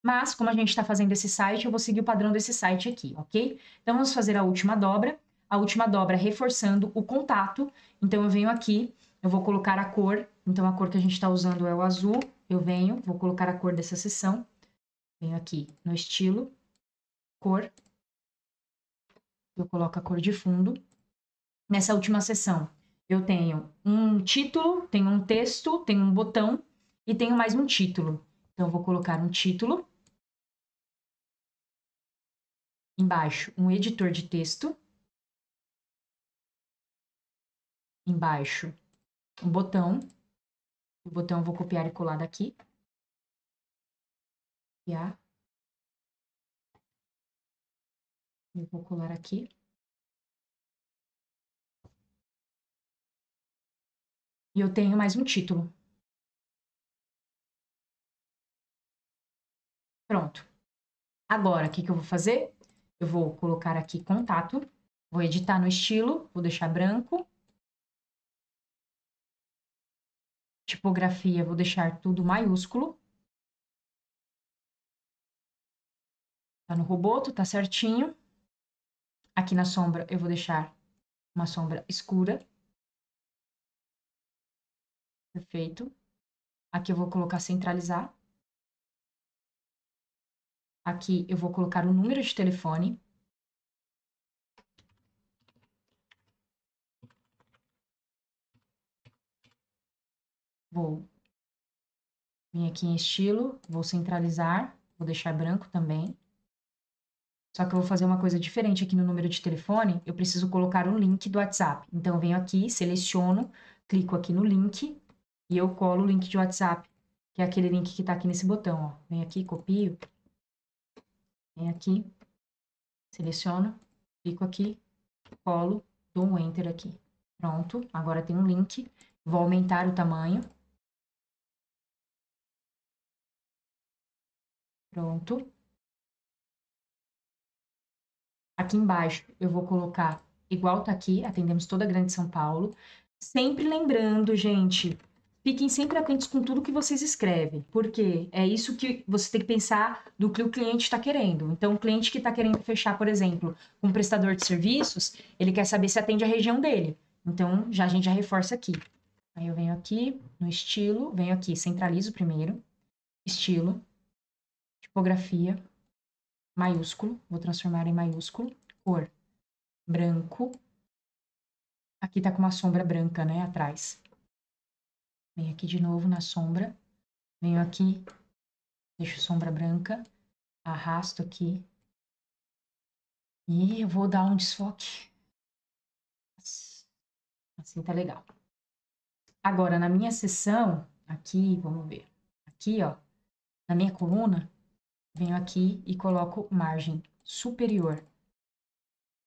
Speaker 1: Mas, como a gente está fazendo esse site, eu vou seguir o padrão desse site aqui, ok? Então, vamos fazer a última dobra. A última dobra reforçando o contato. Então, eu venho aqui, eu vou colocar a cor. Então, a cor que a gente está usando é o azul. Eu venho, vou colocar a cor dessa seção. Venho aqui no estilo, cor. Eu coloco a cor de fundo. Nessa última seção, eu tenho um título, tenho um texto, tenho um botão e tenho mais um título. Então, vou colocar um título. Embaixo, um editor de texto. Embaixo, um botão. O botão eu vou copiar e colar daqui. Copiar. Eu vou colar aqui. E eu tenho mais um título. Pronto. Agora, o que, que eu vou fazer? Eu vou colocar aqui contato, vou editar no estilo, vou deixar branco. Tipografia, vou deixar tudo maiúsculo. Tá no roboto, tá certinho. Aqui na sombra eu vou deixar uma sombra escura. Perfeito. Aqui eu vou colocar centralizar. Aqui eu vou colocar o número de telefone. Vou vir aqui em estilo, vou centralizar, vou deixar branco também. Só que eu vou fazer uma coisa diferente aqui no número de telefone, eu preciso colocar um link do WhatsApp. Então, eu venho aqui, seleciono, clico aqui no link e eu colo o link de WhatsApp, que é aquele link que está aqui nesse botão, ó. Venho aqui, copio, venho aqui, seleciono, clico aqui, colo, dou um Enter aqui. Pronto, agora tem um link, vou aumentar o tamanho, Pronto. Aqui embaixo eu vou colocar igual tá aqui, atendemos toda a Grande São Paulo. Sempre lembrando, gente, fiquem sempre atentos com tudo que vocês escrevem, porque é isso que você tem que pensar do que o cliente está querendo. Então, o cliente que está querendo fechar, por exemplo, um prestador de serviços, ele quer saber se atende a região dele. Então, já a gente já reforça aqui. Aí eu venho aqui no estilo, venho aqui, centralizo primeiro, estilo, tipografia, maiúsculo, vou transformar em maiúsculo, cor branco. Aqui tá com uma sombra branca, né, atrás. Vem aqui de novo na sombra, venho aqui, deixo sombra branca, arrasto aqui. E eu vou dar um desfoque. Assim tá legal. Agora, na minha seção, aqui, vamos ver. Aqui, ó, na minha coluna, venho aqui e coloco margem superior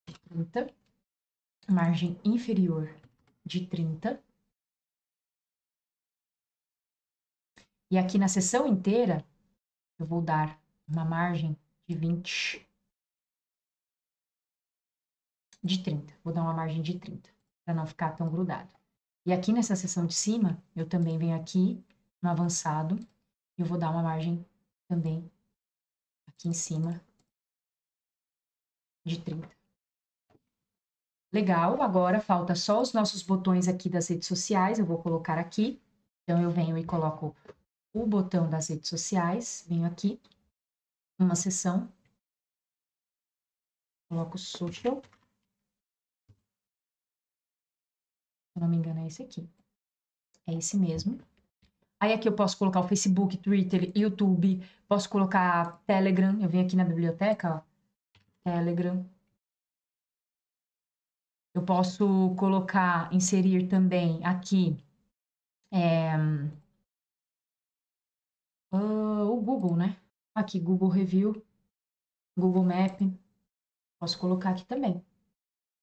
Speaker 1: de 30, margem inferior de 30. E aqui na seção inteira, eu vou dar uma margem de 20, de 30. Vou dar uma margem de 30, para não ficar tão grudado. E aqui nessa seção de cima, eu também venho aqui no avançado, e eu vou dar uma margem também aqui em cima de 30. Legal, agora falta só os nossos botões aqui das redes sociais, eu vou colocar aqui. Então, eu venho e coloco o botão das redes sociais, venho aqui, uma seção, coloco social. Se não me engano, é esse aqui. É esse mesmo. Aí aqui eu posso colocar o Facebook, Twitter, YouTube, posso colocar Telegram. Eu venho aqui na biblioteca, ó. Telegram. Eu posso colocar, inserir também aqui é, uh, o Google, né? Aqui, Google Review, Google Map. Posso colocar aqui também.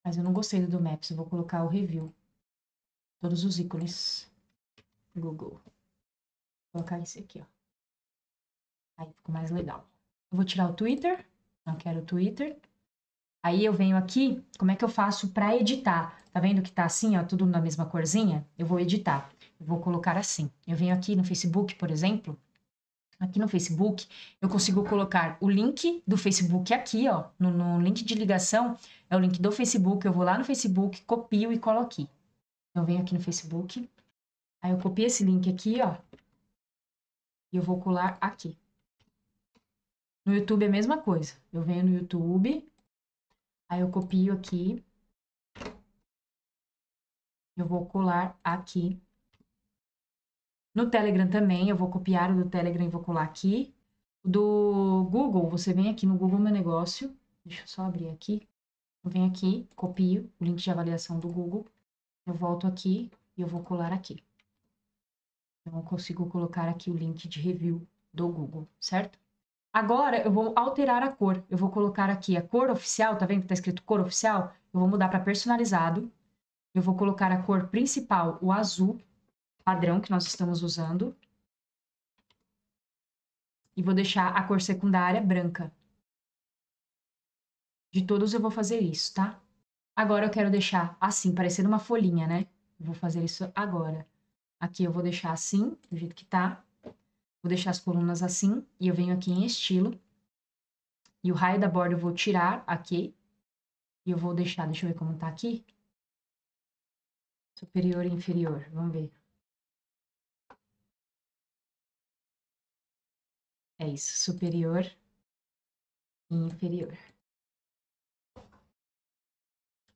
Speaker 1: Mas eu não gostei do Maps, eu vou colocar o Review. Todos os ícones. Google colocar esse aqui, ó. Aí ficou mais legal. Eu vou tirar o Twitter, não quero o Twitter. Aí eu venho aqui, como é que eu faço para editar? Tá vendo que tá assim, ó, tudo na mesma corzinha? Eu vou editar. Eu vou colocar assim. Eu venho aqui no Facebook, por exemplo. Aqui no Facebook, eu consigo colocar o link do Facebook aqui, ó, no, no link de ligação, é o link do Facebook. Eu vou lá no Facebook, copio e colo aqui. Eu venho aqui no Facebook, aí eu copio esse link aqui, ó, e eu vou colar aqui. No YouTube é a mesma coisa. Eu venho no YouTube, aí eu copio aqui. Eu vou colar aqui. No Telegram também, eu vou copiar o do Telegram e vou colar aqui. Do Google, você vem aqui no Google Meu Negócio. Deixa eu só abrir aqui. Eu venho aqui, copio o link de avaliação do Google. Eu volto aqui e eu vou colar aqui. Então, eu consigo colocar aqui o link de review do Google, certo? Agora, eu vou alterar a cor. Eu vou colocar aqui a cor oficial, tá vendo que tá escrito cor oficial? Eu vou mudar para personalizado. Eu vou colocar a cor principal, o azul, padrão que nós estamos usando. E vou deixar a cor secundária branca. De todos eu vou fazer isso, tá? Agora eu quero deixar assim, parecendo uma folhinha, né? Vou fazer isso agora. Aqui eu vou deixar assim, do jeito que tá. Vou deixar as colunas assim, e eu venho aqui em estilo. E o raio da borda eu vou tirar aqui. E eu vou deixar, deixa eu ver como tá aqui. Superior e inferior, vamos ver. É isso, superior e inferior.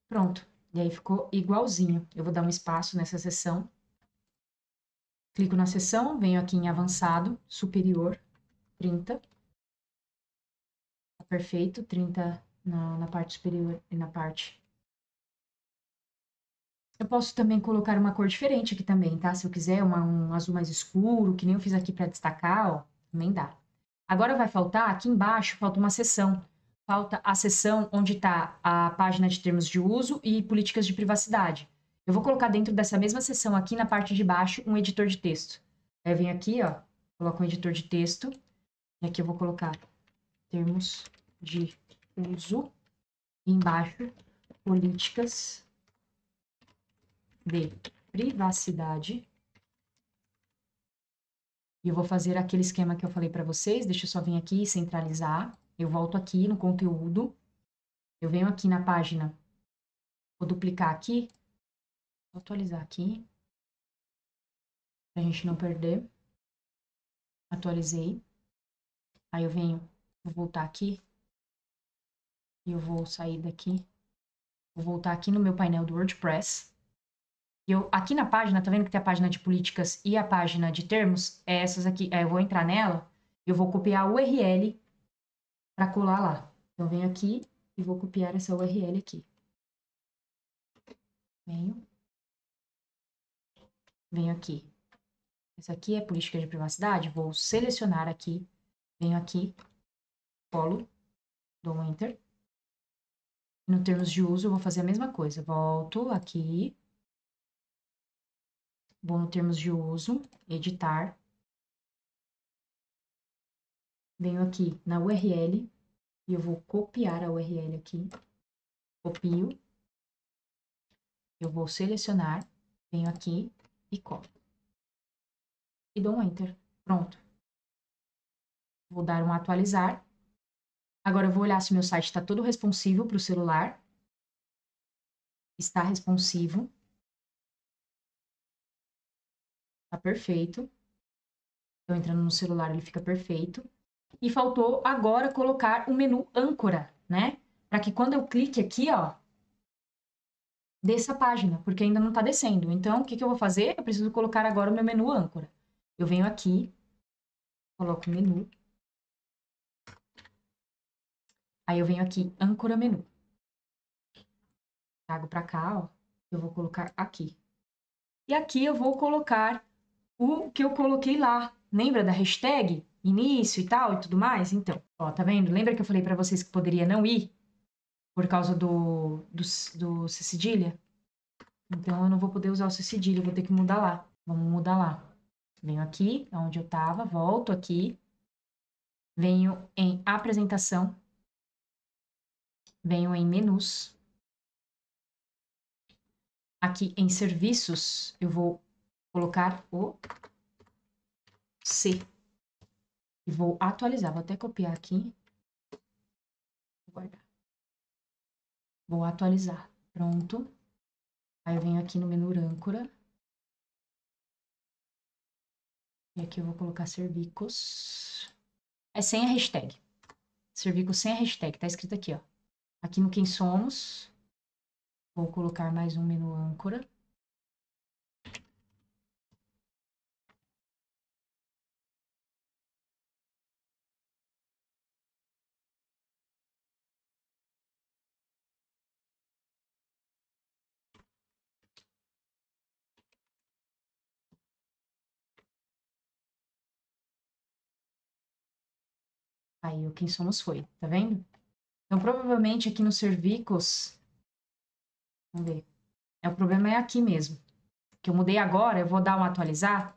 Speaker 1: Pronto. E aí ficou igualzinho. Eu vou dar um espaço nessa seção Clico na seção, venho aqui em avançado, superior, 30. Tá perfeito, 30 na, na parte superior e na parte. Eu posso também colocar uma cor diferente aqui também, tá? Se eu quiser uma, um azul mais escuro, que nem eu fiz aqui para destacar, ó, também dá. Agora vai faltar, aqui embaixo, falta uma seção. Falta a seção onde está a página de termos de uso e políticas de privacidade. Eu vou colocar dentro dessa mesma seção aqui na parte de baixo um editor de texto. Aí eu venho aqui, ó, coloco um editor de texto. E aqui eu vou colocar termos de uso. E embaixo, políticas de privacidade. E eu vou fazer aquele esquema que eu falei para vocês. Deixa eu só vir aqui e centralizar. Eu volto aqui no conteúdo. Eu venho aqui na página. Vou duplicar aqui Vou atualizar aqui. Pra gente não perder. Atualizei. Aí eu venho, vou voltar aqui. E eu vou sair daqui. Vou voltar aqui no meu painel do WordPress. Eu, aqui na página, tá vendo que tem a página de políticas e a página de termos? É essas aqui. É, eu vou entrar nela, eu vou copiar a URL para colar lá. Então, venho aqui e vou copiar essa URL aqui. Venho. Venho aqui. Essa aqui é política de privacidade. Vou selecionar aqui. Venho aqui. Colo. Dou um Enter. No termos de uso, eu vou fazer a mesma coisa. Volto aqui. Vou no termos de uso, editar. Venho aqui na URL e eu vou copiar a URL aqui. Copio. Eu vou selecionar, venho aqui e colo. E dou um Enter. Pronto. Vou dar um atualizar. Agora eu vou olhar se meu site está todo responsivo para o celular. Está responsivo. Está perfeito. Estou entrando no celular, ele fica perfeito. E faltou agora colocar o menu âncora, né? Para que quando eu clique aqui, ó, desça a página, porque ainda não está descendo. Então, o que, que eu vou fazer? Eu preciso colocar agora o meu menu âncora. Eu venho aqui, coloco o menu, Aí eu venho aqui, âncora menu. Trago para cá, ó. Eu vou colocar aqui. E aqui eu vou colocar o que eu coloquei lá. Lembra da hashtag? Início e tal e tudo mais? Então, ó, tá vendo? Lembra que eu falei para vocês que poderia não ir? Por causa do, do, do C cedilha? Então, eu não vou poder usar o C cedilha, vou ter que mudar lá. Vamos mudar lá. Venho aqui, onde eu tava, volto aqui. Venho em apresentação, venho em menus. Aqui em serviços, eu vou colocar o C. E vou atualizar. Vou até copiar aqui. Vou guardar. Vou atualizar. Pronto. Aí eu venho aqui no menu âncora. E aqui eu vou colocar cervicos. É sem a hashtag. Cervicos sem a hashtag. Tá escrito aqui, ó. Aqui no Quem Somos, vou colocar mais um menu âncora. O Quem Somos foi, tá vendo? Então, provavelmente aqui no cervicos, vamos ver, é, o problema é aqui mesmo. Que eu mudei agora, eu vou dar uma atualizar.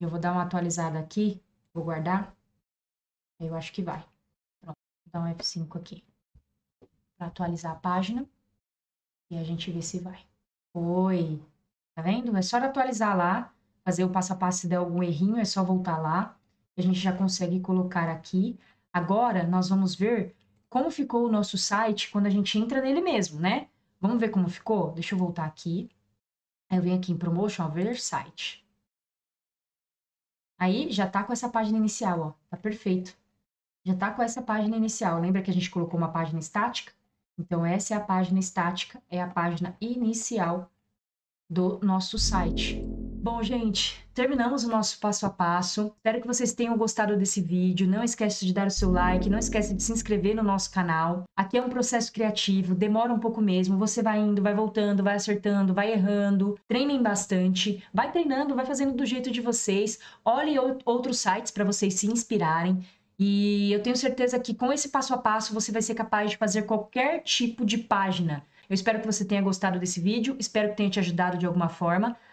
Speaker 1: Eu vou dar uma atualizada aqui, vou guardar. Eu acho que vai. Pronto, vou dar um F5 aqui. Para atualizar a página. E a gente vê se vai. Oi, tá vendo? É só atualizar lá, fazer o passo a passo se der algum errinho, é só voltar lá. A gente já consegue colocar aqui. Agora, nós vamos ver como ficou o nosso site quando a gente entra nele mesmo, né? Vamos ver como ficou? Deixa eu voltar aqui. Eu venho aqui em Promotion, ver site. Aí já tá com essa página inicial, ó. Tá perfeito. Já tá com essa página inicial. Lembra que a gente colocou uma página estática? Então, essa é a página estática, é a página inicial do nosso site. Bom, gente, terminamos o nosso passo a passo. Espero que vocês tenham gostado desse vídeo. Não esquece de dar o seu like, não esquece de se inscrever no nosso canal. Aqui é um processo criativo, demora um pouco mesmo. Você vai indo, vai voltando, vai acertando, vai errando. Treinem bastante, vai treinando, vai fazendo do jeito de vocês. Olhe outros sites para vocês se inspirarem. E eu tenho certeza que com esse passo a passo você vai ser capaz de fazer qualquer tipo de página. Eu espero que você tenha gostado desse vídeo, espero que tenha te ajudado de alguma forma.